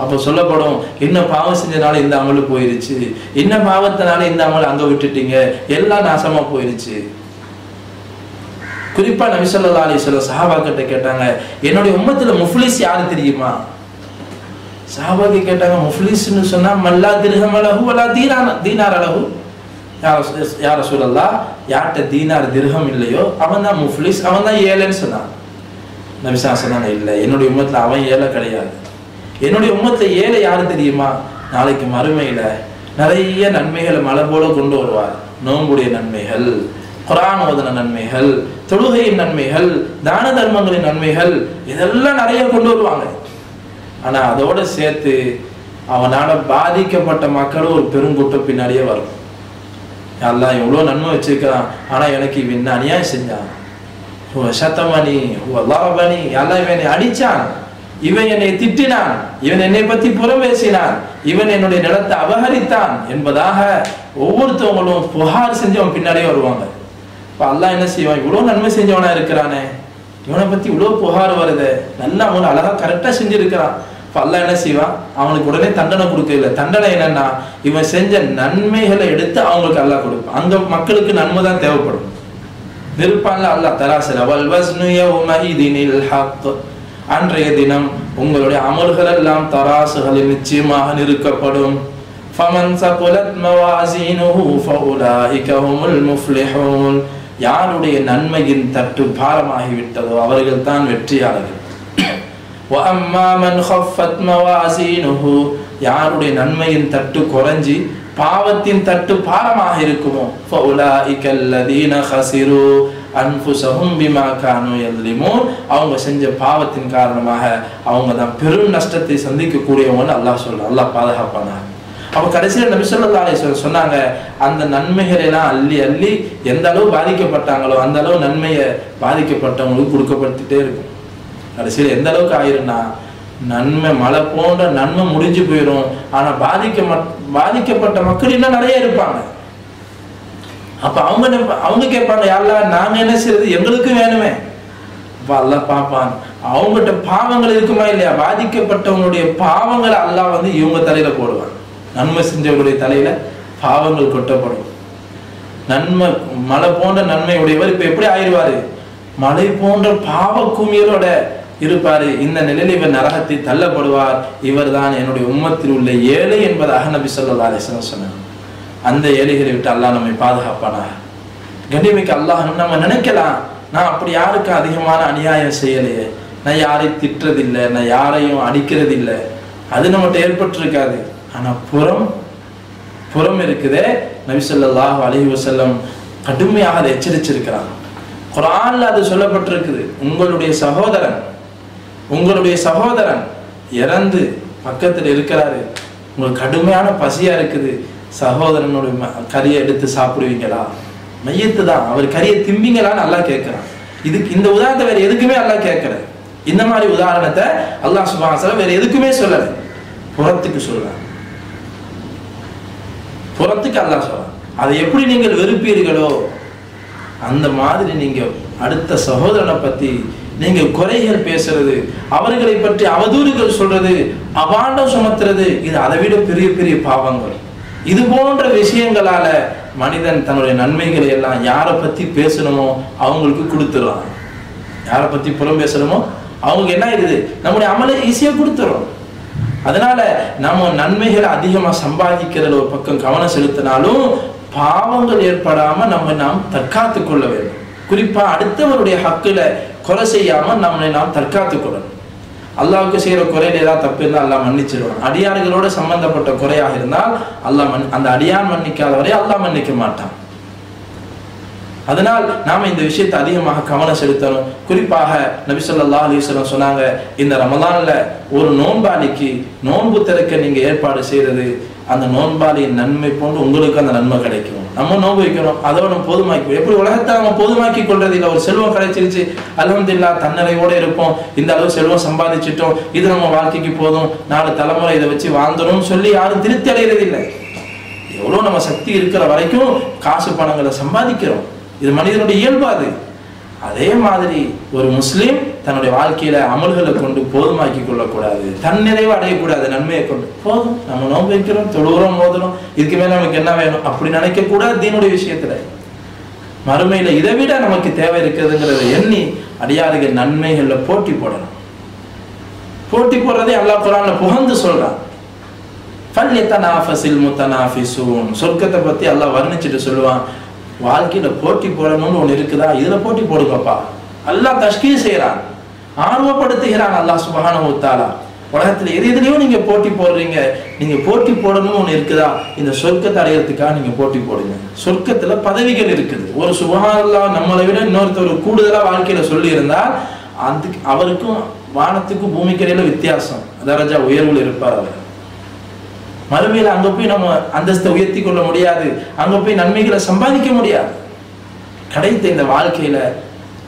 Speaker 3: அப்போ சொல்லப்படும் என்ன பாவம் செஞ்சனால இந்த அமலு போயிருச்சு? என்ன பாவத்தினால இந்த அமல் அங்க விட்டுட்டீங்க? எல்லாம் நாசமா போயிருச்சு. குறிப்பா நபி அலி சொல்ல சஹாபாக்கிட்ட கேட்டாங்க என்னுடைய உம்மத்துல முஃப்லிஸ் யாரு தெரியுமா? சஹாபாக்கு கேட்டாங்க முஃப்லிஸ்ன்னு சொன்னா மல்லா திருகம் அழகு அல்லா தீனா தீனார் அழகு யார சூழல்லா யார்கிட்ட தீனார் திருகம் இல்லையோ அவன் தான் முஃப்லிஸ் அவன் தான் ஏழைன்னு சொன்னான். நபி சொன்னாங்க இல்லை. என்னுடைய உம்மத்துல அவன் ஏழை கிடையாது. என்னுடைய உம்மத்துல ஏழை யாரு தெரியுமா? நாளைக்கு மறுமையில் நிறைய நன்மைகளை மலை போல கொண்டு வருவார். நோம்புடைய நன்மைகள் குரான் ஓதன நன்மைகள் தொழுகையின் நன்மைகள் தான தர்மங்களின் நன்மைகள் இதெல்லாம் நிறைய கொண்டு வருவாங்க. ஆனா அதோட சேர்த்து அவனால பாதிக்கப்பட்ட மக்களும் ஒரு பெருங்கூட்டம் பின்னாடியே வரும். அல்லா எவ்வளோ நன்மை வச்சிருக்கிறான். ஆனால் எனக்கு இவன் என்ன அநியாயம் செஞ்சான் ஹுவ சத்தமணி லாபணி லரபனி இவன் என்னை அடிச்சான். இவன் என்னை திட்டினான். இவன் என்னை பற்றி புறம் பேசினான். இவன் என்னுடைய நிலத்தை அபகரித்தான் என்பதாக ஒவ்வொருத்தவங்களும் புகார் செஞ்சு அவன் பின்னாடியே வருவாங்க. இப்போ அல்லா என்ன செய்வான்? இவ்வளோ நன்மை செஞ்சவனா இருக்கிறானே. இவனை பற்றி இவ்வளோ புகார் வருது. நல்லா அவன் அழகா கரெக்டாக செஞ்சுருக்கிறான். பல்ல என்ன செய்வான்? அவனுக்கு உடனே தண்டனை கொடுக்கல தண்டனை என்னன்னா இவன் செஞ்ச நன்மைகளை எடுத்து அவங்களுக்கு அல்லாஹ் கொடுப்பான். அங்க மக்களுக்கு நன்மை தான் தேவைப்படும். நிற்பான்ல அல்லாஹ் தராசில வல் வஸ்னு ஹக். அன்றைய தினம் உங்களுடைய அமல்கள் எல்லாம் தராசுகளில் நிச்சயமாக நிறுக்கப்படும். ஃபமன் சகுலத் மவாசீனுஹு ஃபஉலாயிக ஹுமுல் முஃப்லிஹூன். யாருடைய நன்மையின் தட்டு பாரமாகிவிட்டதோ அவர்கள் தான் வெற்றியாளர்கள். யாருடைய நன்மையின் தட்டு குறைஞ்சி பாவத்தின் தட்டு பாரமாக இருக்குமோ? அவங்க செஞ்ச பாவத்தின் காரணமாக அவங்க தான் பெரும் நஷ்டத்தை சந்திக்கக்கூடியவங்கன்னு அல்லாஹ் சொல்ற அல்லாஹ் பாதுகாப்பானா அப்போ கடைசியில் நபி சொல்லா சொன்னாங்க அந்த நன்மைகளை எல்லாம் அள்ளி அள்ளி எந்த அளவு பாதிக்கப்பட்டாங்களோ அந்த அளவு நன்மையை பாதிக்கப்பட்டவங்களுக்கு கொடுக்கப்பட்டுட்டே இருக்கும். கடைசியில் எந்த அளவுக்கு ஆயிரும்னா நன்மை மழை போன்ற நன்மை முடிஞ்சு போயிடும் ஆனா பாதிக்க பாதிக்கப்பட்ட மக்கள் இன்னும் நிறைய இருப்பாங்க. அப்ப அவங்க என்ன- அவங்க கேட்பாங்க யாரெல்லாம் நாங்க என்ன செய்யறது எங்களுக்கும் வேணுமே. அப்ப அல்லாஹ் பார்ப்பான் அவங்ககிட்ட பாவங்கள் இருக்குமா இல்லையா? பாதிக்கப்பட்டவங்களுடைய பாவங்களை அல்லாஹ் வந்து இவங்க தலையில போடுவான். நன்மை செஞ்சவங்களுடைய தலையில பாவங்கள் கொட்டப்படும். நன்மை மலை போன்ற நன்மை உடையவர் இப்ப எப்படி ஆயிடுவாரு மலை போன்ற பாவ குமியலோட இருப்பாரு. இந்த நிலையில் இவர் நரகத்தை தள்ளப்படுவார். இவர் தான் என்னுடைய உம்மத்தில் உள்ள ஏழை என்பதாக நபி சொல்லா அலிஸ்லாம் சொன்னார் அந்த ஏழைகளை விட்டு அல்லாஹ் நம்மை பாதுகாப்பானாக. கண்டிமைக்கு அல்லாஹ் நம்ம நினைக்கலாம். நான் அப்படி யாருக்கும் அதிகமான அநியாயம் செய்யலையே. நான் யாரையும் திட்டுறதில்லை. நான் யாரையும் அடிக்கிறதில்லை. அது நம்மகிட்ட ஏற்பட்டிருக்காது. ஆனால் புறம் புறம் இருக்குதே. நபி ஸல்லல்லாஹு அலைஹி கடுமையாக அதை எச்சரிச்சிருக்கிறான். குரான்ல அது சொல்லப்பட்டிருக்குது. உங்களுடைய சகோதரன் உங்களுடைய சகோதரன் இறந்து பக்கத்தில் இருக்கிறாரு. உங்களுக்கு கடுமையான பசியா இருக்குது. சகோதரனுடைய ம- கறியை எடுத்து சாப்பிடுவீங்களா? மையத்து தான். அவர் கறியை திம்பிங்களான்னு அல்லாஹ் கேட்கிறான். இதுக்கு இந்த உதாரணத்தை வேற எதுக்குமே அல்லாஹ் கேட்கல. இந்த மாதிரி உதாரணத்தை அல்லாஹ் சுப்ஹானஹு வேற எதுக்குமே சொல்லல. புறத்துக்கு சொல்றான். புறத்துக்கு அல்லாஹ் சொல்றான். அதை எப்படி நீங்கள் வெறுப்பீர்களோ அந்த மாதிரி நீங்க அடுத்த சகோதரனை பத்தி நீங்க குறைகள் பேசுறது அவர்களை பற்றி அவதூறுகள் சொல்றது அபாண்டம் சுமத்துறது இது அதை விட பெரிய பெரிய பாவங்கள். இது போன்ற விஷயங்களால மனிதன் தன்னுடைய நன்மைகளை எல்லாம் யாரை பத்தி பேசணுமோ அவங்களுக்கு கொடுத்துருவான். யாரை பத்தி புறம் பேசணுமோ அவங்களுக்கு என்ன ஆயிடுது? நம்முடைய அமலை ஈஸியா கொடுத்துரும். அதனால நம்ம நன்மைகளை அதிகமா சம்பாதிக்கிறதுல ஒரு பக்கம் கவனம் செலுத்தினாலும் பாவங்கள் ஏற்படாம நம்ம நாம் தற்காத்து கொள்ள வேண்டும். குறிப்பா அடுத்தவருடைய ஹக்குல கொலை செய்யாம நம்மளை நாம் தற்காத்து கொள்ளணும் அல்லாவுக்கு செய்யற குறையில ஏதாவது தப்பு இருந்தால் அல்லாஹ் மன்னிச்சிருவான். அடியார்களோடு சம்பந்தப்பட்ட குறையாக இருந்தால் அல்லாஹ் மன் அந்த அடியான் மன்னிக்காதவரை அல்லாஹ் மன்னிக்க மாட்டான். அதனால் நாம இந்த விஷயத்தை அதிகமாக கவனம் செலுத்தணும். குறிப்பாக நபிசல்லா ஸல்லல்லாஹு சொன்னாங்க இந்த ரமலானில் ஒரு நோன்பாளிக்கு நோன்பு திறக்க நீங்க ஏற்பாடு செய்யறது அந்த நோன்பாளிய நன்மை போன்று உங்களுக்கு அந்த நன்மை கிடைக்கும். நம்ம நோன்பு வைக்கிறோம். அதோட நம்ம போதுமாக்கி எப்படி உலகத்தை நம்ம போதுமாக்கி கொள்றது ஒரு செல்வம் கிடைச்சிருச்சு. அல்ஹம்துலில்லாஹ் தன்னறைவோட இருப்போம். இந்த அளவு செல்வம் சம்பாதிச்சிட்டோம். இது நம்ம வாழ்க்கைக்கு போதும். நாலு தலைமுறை இதை வச்சு வாழ்ந்துடும் சொல்லி யாரும் திருப்தி அடைகிறதில்லை எவ்வளவு நம்ம சக்தி இருக்கிற வரைக்கும் காசு பணங்களை சம்பாதிக்கிறோம். இது மனிதனுடைய இயல்பு அது. அதே மாதிரி ஒரு முஸ்லீம் தன்னுடைய வாழ்க்கையில அமல்களை கொண்டு போதுமாக்கி கொள்ளக்கூடாது. தன்னிறைவு அடையக்கூடாது நன்மையை கொண்டு. போதும். நம்ம நோன்பு வைக்கிறோம் தொழுகிறோம் மோதுறோம். இதுக்கு மேல நமக்கு என்ன வேணும்? அப்படி நினைக்க கூடாது தீனுடைய விஷயத்துல. மறுமையில இதை விட நமக்கு தேவை இருக்கிறதுங்கிறத எண்ணி அடியார்கள் நன்மைகள்ல போட்டி போடணும். போட்டி போடுறதே அல்லா குரான்ல புகழ்ந்து சொல்றான். ஃபல்யத்தனாஃபஸில் சொர்க்கத்தை பத்தி அல்லாஹ் வர்ணிச்சுட்டு சொல்லுவான். வாழ்க்கையில போட்டி போடணும்னு ஒண்ணு இருக்குதா? இதுல போட்டி போடுங்கப்பா. அல்லாஹ் தஷ்கீ செய்யறான் ஆர்வப்படுத்துகிறான் அல்லாஹ் சுபஹானஹு வ உலகத்துல எது எதுலயும் நீங்க போட்டி போடுறீங்க. நீங்க போட்டி போடணும்னு ஒண்ணு இருக்குதா? இந்த சொர்க்கத்தை அடையிறதுக்காக நீங்க போட்டி போடுங்க. சொர்க்கத்துல பதவிகள் இருக்குது. ஒரு சுபகானல்லா நம்மளை விட இன்னொருத்தர் கூடுதலா வாழ்க்கையில சொல்லி இருந்தால் அதுக்கு அவருக்கும் வானத்துக்கும் பூமிக்கு வித்தியாசம். தரஜா உயர்வுல இருப்பார் அவர். மறுமையில் அங்க போய் நம்ம அந்தஸ்தை உயர்த்தி கொள்ள முடியாது. அங்க போய் நன்மைகளை சம்பாதிக்க முடியாது. கிடைத்த இந்த வாழ்க்கையில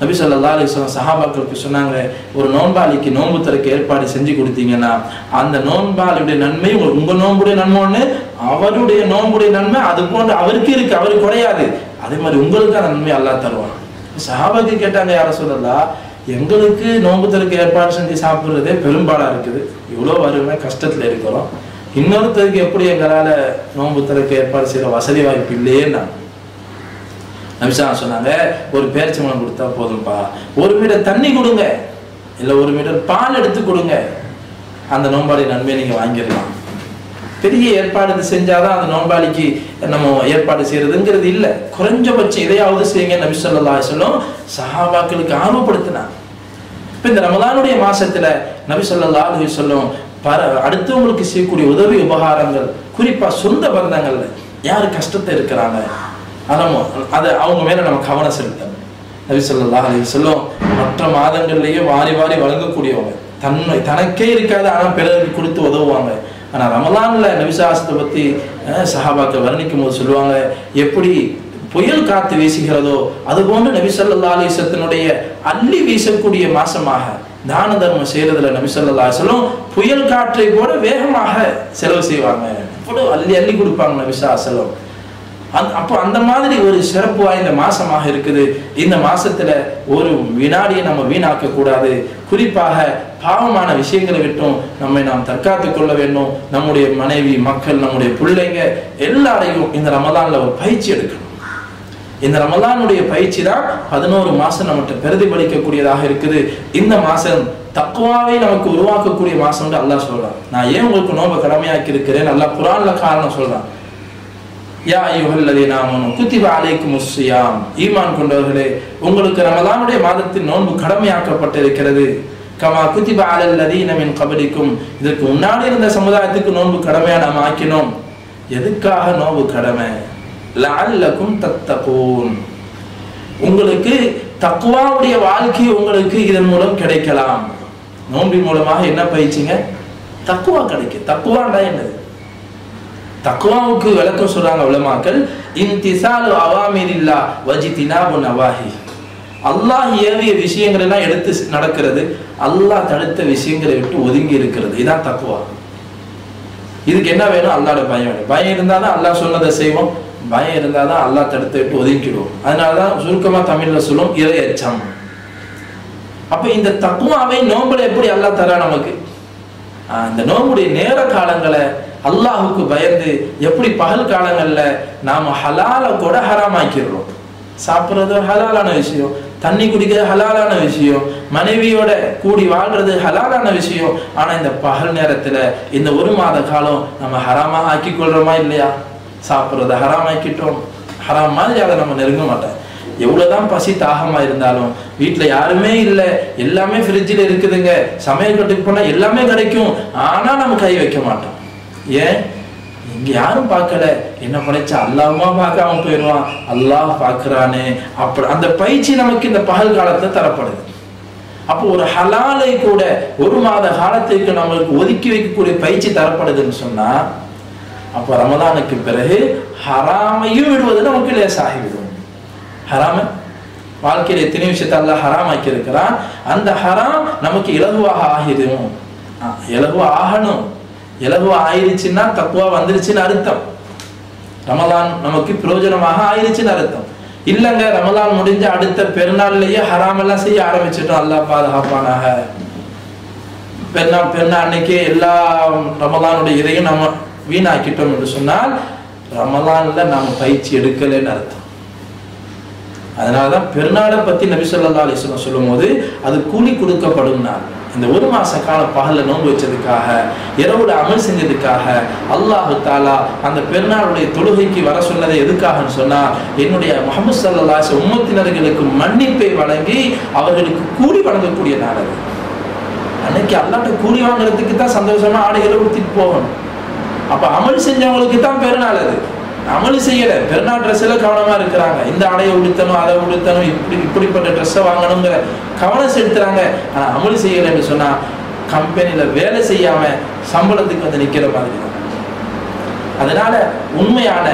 Speaker 3: நபி ஸல்லல்லாஹு அலைஹி சஹாபாக்களுக்கு சொன்னாங்க ஒரு நோன்பாளிக்கு நோன்பு திறக்க ஏற்பாடு செஞ்சு கொடுத்தீங்கன்னா அந்த நோன்பாளியுடைய நன்மை உங்க- நோன்புடைய நன்மை ஒண்ணு அவருடைய நோன்புடைய நன்மை அது போன்று அவருக்கு இருக்கு அவருக்கு குறையாது. அதே மாதிரி உங்களுக்கு அந்த நன்மை அல்லா தருவான். சஹாபாக்கு கேட்டாங்க யார சொல்லலாம் எங்களுக்கு நோன்பு திறக்க ஏற்பாடு செஞ்சு சாப்பிடுறதே பெரும்பாலாக இருக்குது. இவ்வளவு வறுமை கஷ்டத்துல இருக்கிறோம். இன்னொருத்தருக்கு எப்படி எங்களால் நோன்பு திறக்க ஏற்பாடு செய்கிற வசதி வாய்ப்பு இல்லையேன்னா நபிசா சொன்னாங்க ஒரு பேரிச்சம்பழம் கொடுத்தா போதும்பா. ஒரு மீட்டர் தண்ணி கொடுங்க. இல்லை ஒரு மீட்டர் பால் எடுத்து கொடுங்க. அந்த நோம்பாளி நன்மையை நீங்கள் வாங்கிடலாம். பெரிய ஏற்பாடு இது செஞ்சாதான் அந்த நோம்பாளிக்கு நம்ம ஏற்பாடு செய்யறதுங்கிறது இல்லை. குறைஞ்சபட்சம் இதையாவது செய்யுங்க நபி ஸல்லல்லாஹு சொல்லும் சஹாபாக்களுக்கு ஆர்வப்படுத்தினாங்க. இப்போ இந்த ரமலானுடைய மாசத்துல நபி ஸல்லல்லாஹு சொல்லும் பர அடுத்தவங்களுக்கு செய்யக்கூடிய உதவி உபகாரங்கள் குறிப்பா சொந்த பந்தங்களில் யார் கஷ்டத்தை இருக்கிறாங்க? அதை அதை அவங்க மேல நம்ம கவனம் செலுத்தணும். நபி ஸல்லல்லாஹு அலைஹி சொல்லும் மற்ற மாதங்கள்லயே வாரி வாரி வழங்கக்கூடியவங்க. தன்னை தனக்கே இருக்காது ஆனால் பிறருக்கு கொடுத்து உதவுவாங்க. ஆனால் ரமலானில் நபிசாசத்தை பத்தி அஹ், சஹாபாக்கள் வர்ணிக்கும் போது சொல்லுவாங்க எப்படி புயல் காத்து வீசுகிறதோ அது போன்று நபி அள்ளி வீசக்கூடிய மாசமாக தான தர்மம் செய்யறதுல நபிசல்லா சொல்லும் புயல் காற்றை போல வேகமாக செலவு செய்வாங்க. இவ்வளவு அள்ளி அள்ளி கொடுப்பாங்க நபி செலவு அந் அப்போ அந்த மாதிரி ஒரு சிறப்பு வாய்ந்த மாசமாக இருக்குது. இந்த மாசத்துல ஒரு வினாடியை நம்ம வீணாக்க கூடாது. குறிப்பாக பாவமான விஷயங்களை விட்டும் நம்மை நாம் தற்காத்துக் கொள்ள வேண்டும். நம்முடைய மனைவி மக்கள் நம்முடைய பிள்ளைங்க எல்லாரையும் இந்த ரமலான்ல ஒரு பயிற்சி எடுக்கணும். இந்த ரமலானுடைய பயிற்சி தான் பதினோரு மாசம் நம்மகிட்ட பிரதிபலிக்கக்கூடியதாக இருக்குது. இந்த மாசம் தக்குவாவை நமக்கு உருவாக்கக்கூடிய மாசம் அல்லாஹ் சொல்றான். நான் ஏன் உங்களுக்கு நோம்ப கடமையாக்கி இருக்கிறேன் நல்லா குரான்ல காரணம் சொல்றான். யா ஐயுஹல்லதீன நாமனும் குத்திப அலைக்குமுஸ் ஸியாம் ஈமான் கொண்டவர்களே உங்களுக்கு ரமலானுடைய மாதத்தின் நோன்பு கடமையாக்கப்பட்டிருக்கிறது. கமா குத்திப அலல்லதீன நமின் கபலிக்கும். இதற்கு முன்னாடி இருந்த சமுதாயத்துக்கு நோன்பு கடமையா நாம் ஆக்கினோம். எதுக்காக நோன்பு கடமை? லஅல்லக்கும் தத்தகூன். உங்களுக்கு தக்குவாவுடைய வாழ்க்கை உங்களுக்கு இதன் மூலம் கிடைக்கலாம். நோன்பின் மூலமாக என்ன பயிற்சிங்க? தக்குவா கிடைக்கும். தக்குவாண்டா என்னது? தக்குவாவுக்கு விளக்கம் சொல்றாங்க உலமாக்கள் இன்திசாலு அவாமிரில்லா உன் அவாஹி அல்லாஹ் ஏவிய விஷயங்கள் எல்லாம் எடுத்து நடக்கிறது அல்லாஹ் தடுத்த விஷயங்களை விட்டு ஒதுங்கி இருக்கிறது. இதான் தக்குவா. இதுக்கு என்ன வேணும்? அல்லாட பயம் வேணும். பயம் இருந்தாதான் அல்லாஹ் சொன்னதை செய்வோம். பயம் இருந்தாதான் அல்லாஹ் தடுத்து விட்டு ஒதுங்கிடுவோம். அதனாலதான் சுருக்கமா தமிழ்ல சொல்லும் இறை அச்சம் அப்ப இந்த தக்குவாவை நோம்புல எப்படி அல்லாஹ் தரா நமக்கு? இந்த நோம்புடைய நேர காலங்களை அல்லாஹுக்கு பயந்து எப்படி பகல் காலங்கள்ல நாம ஹலால கூட ஹராமாக்கிடுறோம். சாப்பிட்றது ஹலாலான விஷயம் தண்ணி குடிக்கிறது ஹலாலான விஷயம் மனைவியோட கூடி வாழ்றது ஹலாலான விஷயம். ஆனா இந்த பகல் நேரத்துல இந்த ஒரு மாத காலம் நம்ம ஹராமா ஆக்கி கொள்றோமா இல்லையா? சாப்பிட்றத ஹராமாக்கிட்டோம். ஹராம் மாதிரி அதை நம்ம நெருங்க மாட்டோம். எவ்வளவுதான் பசி தாகமா இருந்தாலும் வீட்டுல யாருமே இல்லை. எல்லாமே ஃப்ரிட்ஜில் இருக்குதுங்க. சமையல் கட்டுக்கு போனால் எல்லாமே கிடைக்கும். ஆனா நம்ம கை வைக்க மாட்டோம். ஏன்? இங்க யாரும் பார்க்கல. என்ன படைச்சா? அல்லாஹ்மா பார்க்காம போயிடுவான். அல்லாஹ் பார்க்குறானே. அப்படி அந்த பயிற்சி நமக்கு இந்த பகல் காலத்துல தரப்படுது. அப்போ ஒரு ஹலாலை கூட ஒரு மாத காலத்துக்கு நம்மளுக்கு ஒதுக்கி வைக்கக்கூடிய பயிற்சி தரப்படுதுன்னு சொன்னா அப்போ ரமதானுக்கு பிறகு ஹராமையும் விடுவது நமக்கு லேசாகிவிடும் ஹராம வாழ்க்கையில் எத்தனை விஷயத்த அல்லாஹ் ஹராம் ஆக்கியிருக்கிறான் அந்த ஹராம் நமக்கு இலகுவாக ஆகிடும். இலகுவாக ஆகணும். இலகுவாக ஆயிருச்சுன்னா தப்புவா வந்துருச்சுன்னு அர்த்தம். ரமலான் நமக்கு பிரயோஜனமாக ஆயிருச்சுன்னு அர்த்தம். இல்லைங்க ரமலான் முடிஞ்ச அடுத்த பெருநாள்லயே ஹராமெல்லாம் செய்ய ஆரம்பிச்சிட்டோம். அல்லாஹ் பாதுகாப்பானாக. பெருநாள் பெருநாள் அன்னைக்கே எல்லா ரமலானுடைய இதையும் நம்ம வீணாக்கிட்டோம் என்று சொன்னால் ரமலான்ல நாம் பயிற்சி எடுக்கலைன்னு அர்த்தம். அதனாலதான் பெருநாளை பற்றி நபி சொல்லா அலைஹி சொல்லும் சொல்லும்போது அது கூலி கொடுக்கப்படும் இந்த ஒரு மாத கால பகலில் நோன்பு வச்சதுக்காக இரவுல அமல் செஞ்சதுக்காக அல்லாஹு தாலா அந்த பெருநாளுடைய தொழுகைக்கு வர சொன்னதை எதுக்காகன்னு சொன்னால் என்னுடைய முகமது சல்லாஸ் உம்மத்தினர்களுக்கு மன்னிப்பை வழங்கி அவர்களுக்கு கூலி வழங்கக்கூடிய நாள் அது. அன்னைக்கு அல்லாட்ட கூலி வாங்குறதுக்கு தான் சந்தோஷமா ஆடைகளை ஊத்திட்டு போகணும். அப்போ அமல் செஞ்சவங்களுக்கு தான் பெருநாள் அது. அமல் செய்யல. பெருநாள் ட்ரெஸ்ல கவனமா இருக்கிறாங்க. இந்த ஆடையை உடுத்தணும் அதை உடுத்தணும் இப்படி இப்படிப்பட்ட ட்ரெஸ்ஸை வாங்கணுங்கிற கவனம் செலுத்துறாங்க. ஆனா அமல் செய்யலைன்னு சொன்னா கம்பெனில வேலை செய்யாம சம்பளத்துக்கு வந்து நிக்கிற மாதிரி தான். அதனால உண்மையான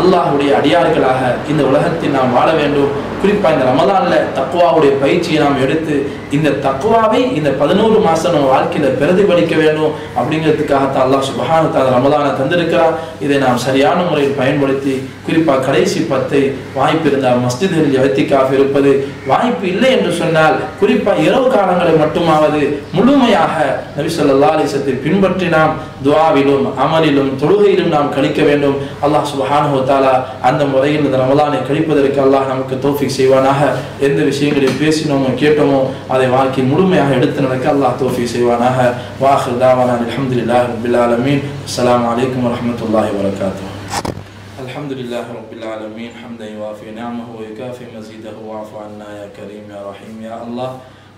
Speaker 3: அல்லாஹ்வுடைய அடியார்களாக இந்த உலகத்தில் நாம் வாழ வேண்டும். குறிப்பா இந்த ரமலான்ல தக்குவாவுடைய பயிற்சியை நாம் எடுத்து இந்த தக்குவாவை இந்த பதினோரு மாசம் நம்ம வாழ்க்கையில பிரதிபலிக்க வேண்டும் அப்படிங்கிறதுக்காகத்தான் அல்லாஹ் சுபஹானு தாலா ரமலானை தந்திருக்கிறார். இதை நாம் சரியான முறையில் பயன்படுத்தி குறிப்பா கடைசி பத்தை வாய்ப்பு இருந்தால் மஸ்ஜிதில் எத்திக்காக இருப்பது வாய்ப்பு இல்லை என்று சொன்னால் குறிப்பா இரவு காலங்களை மட்டுமாவது முழுமையாக நபி ஸல்லல்லாஹு அலைஹி பின்பற்றி நாம் துவாவிலும் அமலிலும் தொழுகையிலும் நாம் கழிக்க வேண்டும். அல்லாஹ் சுப்ஹானஹு வ அந்த முறையில் இந்த ரமதானை கழிப்பதற்கு அல்லாஹ் நமக்கு தோஃபி தௌஃபீக் செய்வானாக எந்த விஷயங்களை பேசினோமோ கேட்டோமோ அதை வாழ்க்கை முழுமையாக எடுத்து நடக்க அல்லாஹ் தௌஃபீக் செய்வானாக வாஹிர் தாவானா அல்ஹம்துலில்லாஹி ரப்பில் ஆலமீன் அஸ்ஸலாமு அலைக்கும் வரஹ்மத்துல்லாஹி வபரகாத்துஹு الحمد لله رب العالمين حمدا يوافي نعمه ويكافي مزيده واعف عنا يا كريم يا رحيم يا الله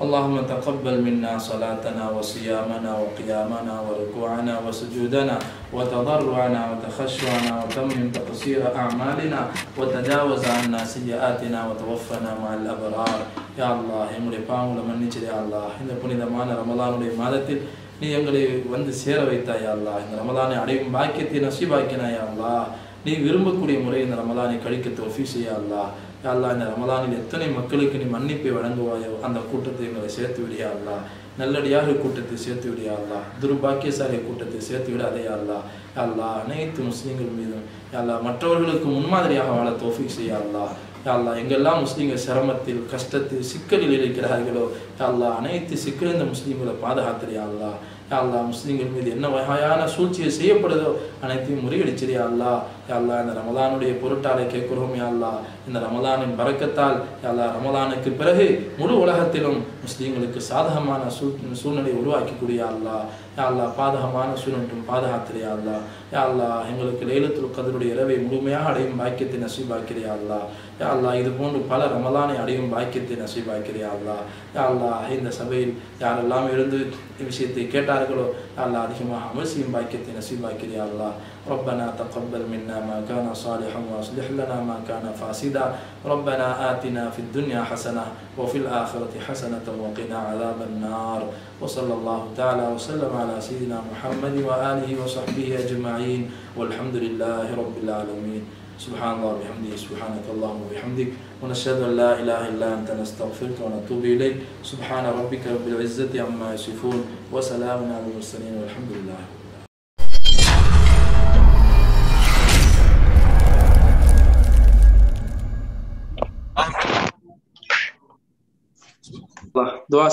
Speaker 3: اللهم تقبل منا صلاتنا وصيامنا وقيامنا وركوعنا وسجودنا وتضرعنا وتخشعنا وتمم تقصير أعمالنا وتجاوز عنا سيئاتنا وتوفنا مع الأبرار يا الله எங்களுடைய பாவங்களை மன்னிச்சிடு யா அல்லாஹ் இந்த புனிதமான ரமலானுடைய மாதத்தில் நீ எங்களை வந்து சேர வைத்தாய் யா அல்லாஹ் இந்த ரமலானை அடையும் பாக்கியத்தை நசீபாக்கினாய் யா அல்லாஹ் நீ விரும்பக்கூடிய முறை இந்த ரமலானை கழிக்க தோஃபி செய்ய அல்லாஹ். அல்லா இந்த ரமலானில் எத்தனை மக்களுக்கு நீ மன்னிப்பை வழங்குவாயோ அந்த கூட்டத்தை எங்களை சேர்த்து விடியா அல்லாஹ். நல்லடியாக கூட்டத்தை சேர்த்து விடியா அல்லாஹ். துர்பாக்கியசாலி கூட்டத்தை சேர்த்து விடாதே அல்லா அல்லா அனைத்து முஸ்லீம்கள் மீதும் யா மற்றவர்களுக்கு முன்மாதிரியாக வாழ தோஃபி செய்ய அல்லாஹ். யா எங்கெல்லாம் முஸ்லீம்கள் சிரமத்தில் கஷ்டத்தில் சிக்கலில் இருக்கிறார்களோ அல்லா அனைத்து சிக்கலிந்த முஸ்லீம்களை பாதுகாத்திரியா அல்லாஹ். யா முஸ்லீம்கள் மீது என்ன வகையான சூழ்ச்சியை செய்யப்படுதோ அனைத்தையும் முறியடிச்சிரியா யாழ்லா இந்த ரமலானுடைய பொருட்டாலை கேட்கிறோம் யாழ்லா இந்த ரமலானின் பறக்கத்தால் யாழ்லா ரமலானுக்கு பிறகு முழு உலகத்திலும் முஸ்லீம்களுக்கு சாதகமான சூழ் சூழ்நிலை உருவாக்கக்கூடிய அல்லா யா பாதகமான சூழ்நிலும் பாதுகாத்திரியா அல்லா யா எங்களுக்கு லைலத்துல் கதருடைய இரவை முழுமையாக அடையும் பாக்கியத்தை நசீபாக்கிறியா அல்லா யா இது போன்று பல ரமலானை அடையும் பாக்கியத்தை நசீபாக்கிறியா அல்லா யா இந்த சபையில் யாரெல்லாம் இருந்து விஷயத்தை கேட்டார்களோ யாழ்லா அதிகமாக அமல் செய்யும் பாக்கியத்தை நசீபாக்கிறியா அல்லா ربنا تقبل منا ما كان صالحا واصلح لنا ما كان فاسدا. ربنا آتنا في الدنيا حسنة وفي الآخرة حسنة وقنا عذاب النار. وصلى الله تعالى وسلم على سيدنا محمد وآله وصحبه أجمعين. والحمد لله رب العالمين. سبحان الله وبحمده سبحانك اللهم وبحمدك. ونشهد أن لا إله إلا أنت نستغفرك ونتوب إليك. سبحان ربك رب العزة عما يصفون. وسلام على المرسلين والحمد لله. துவா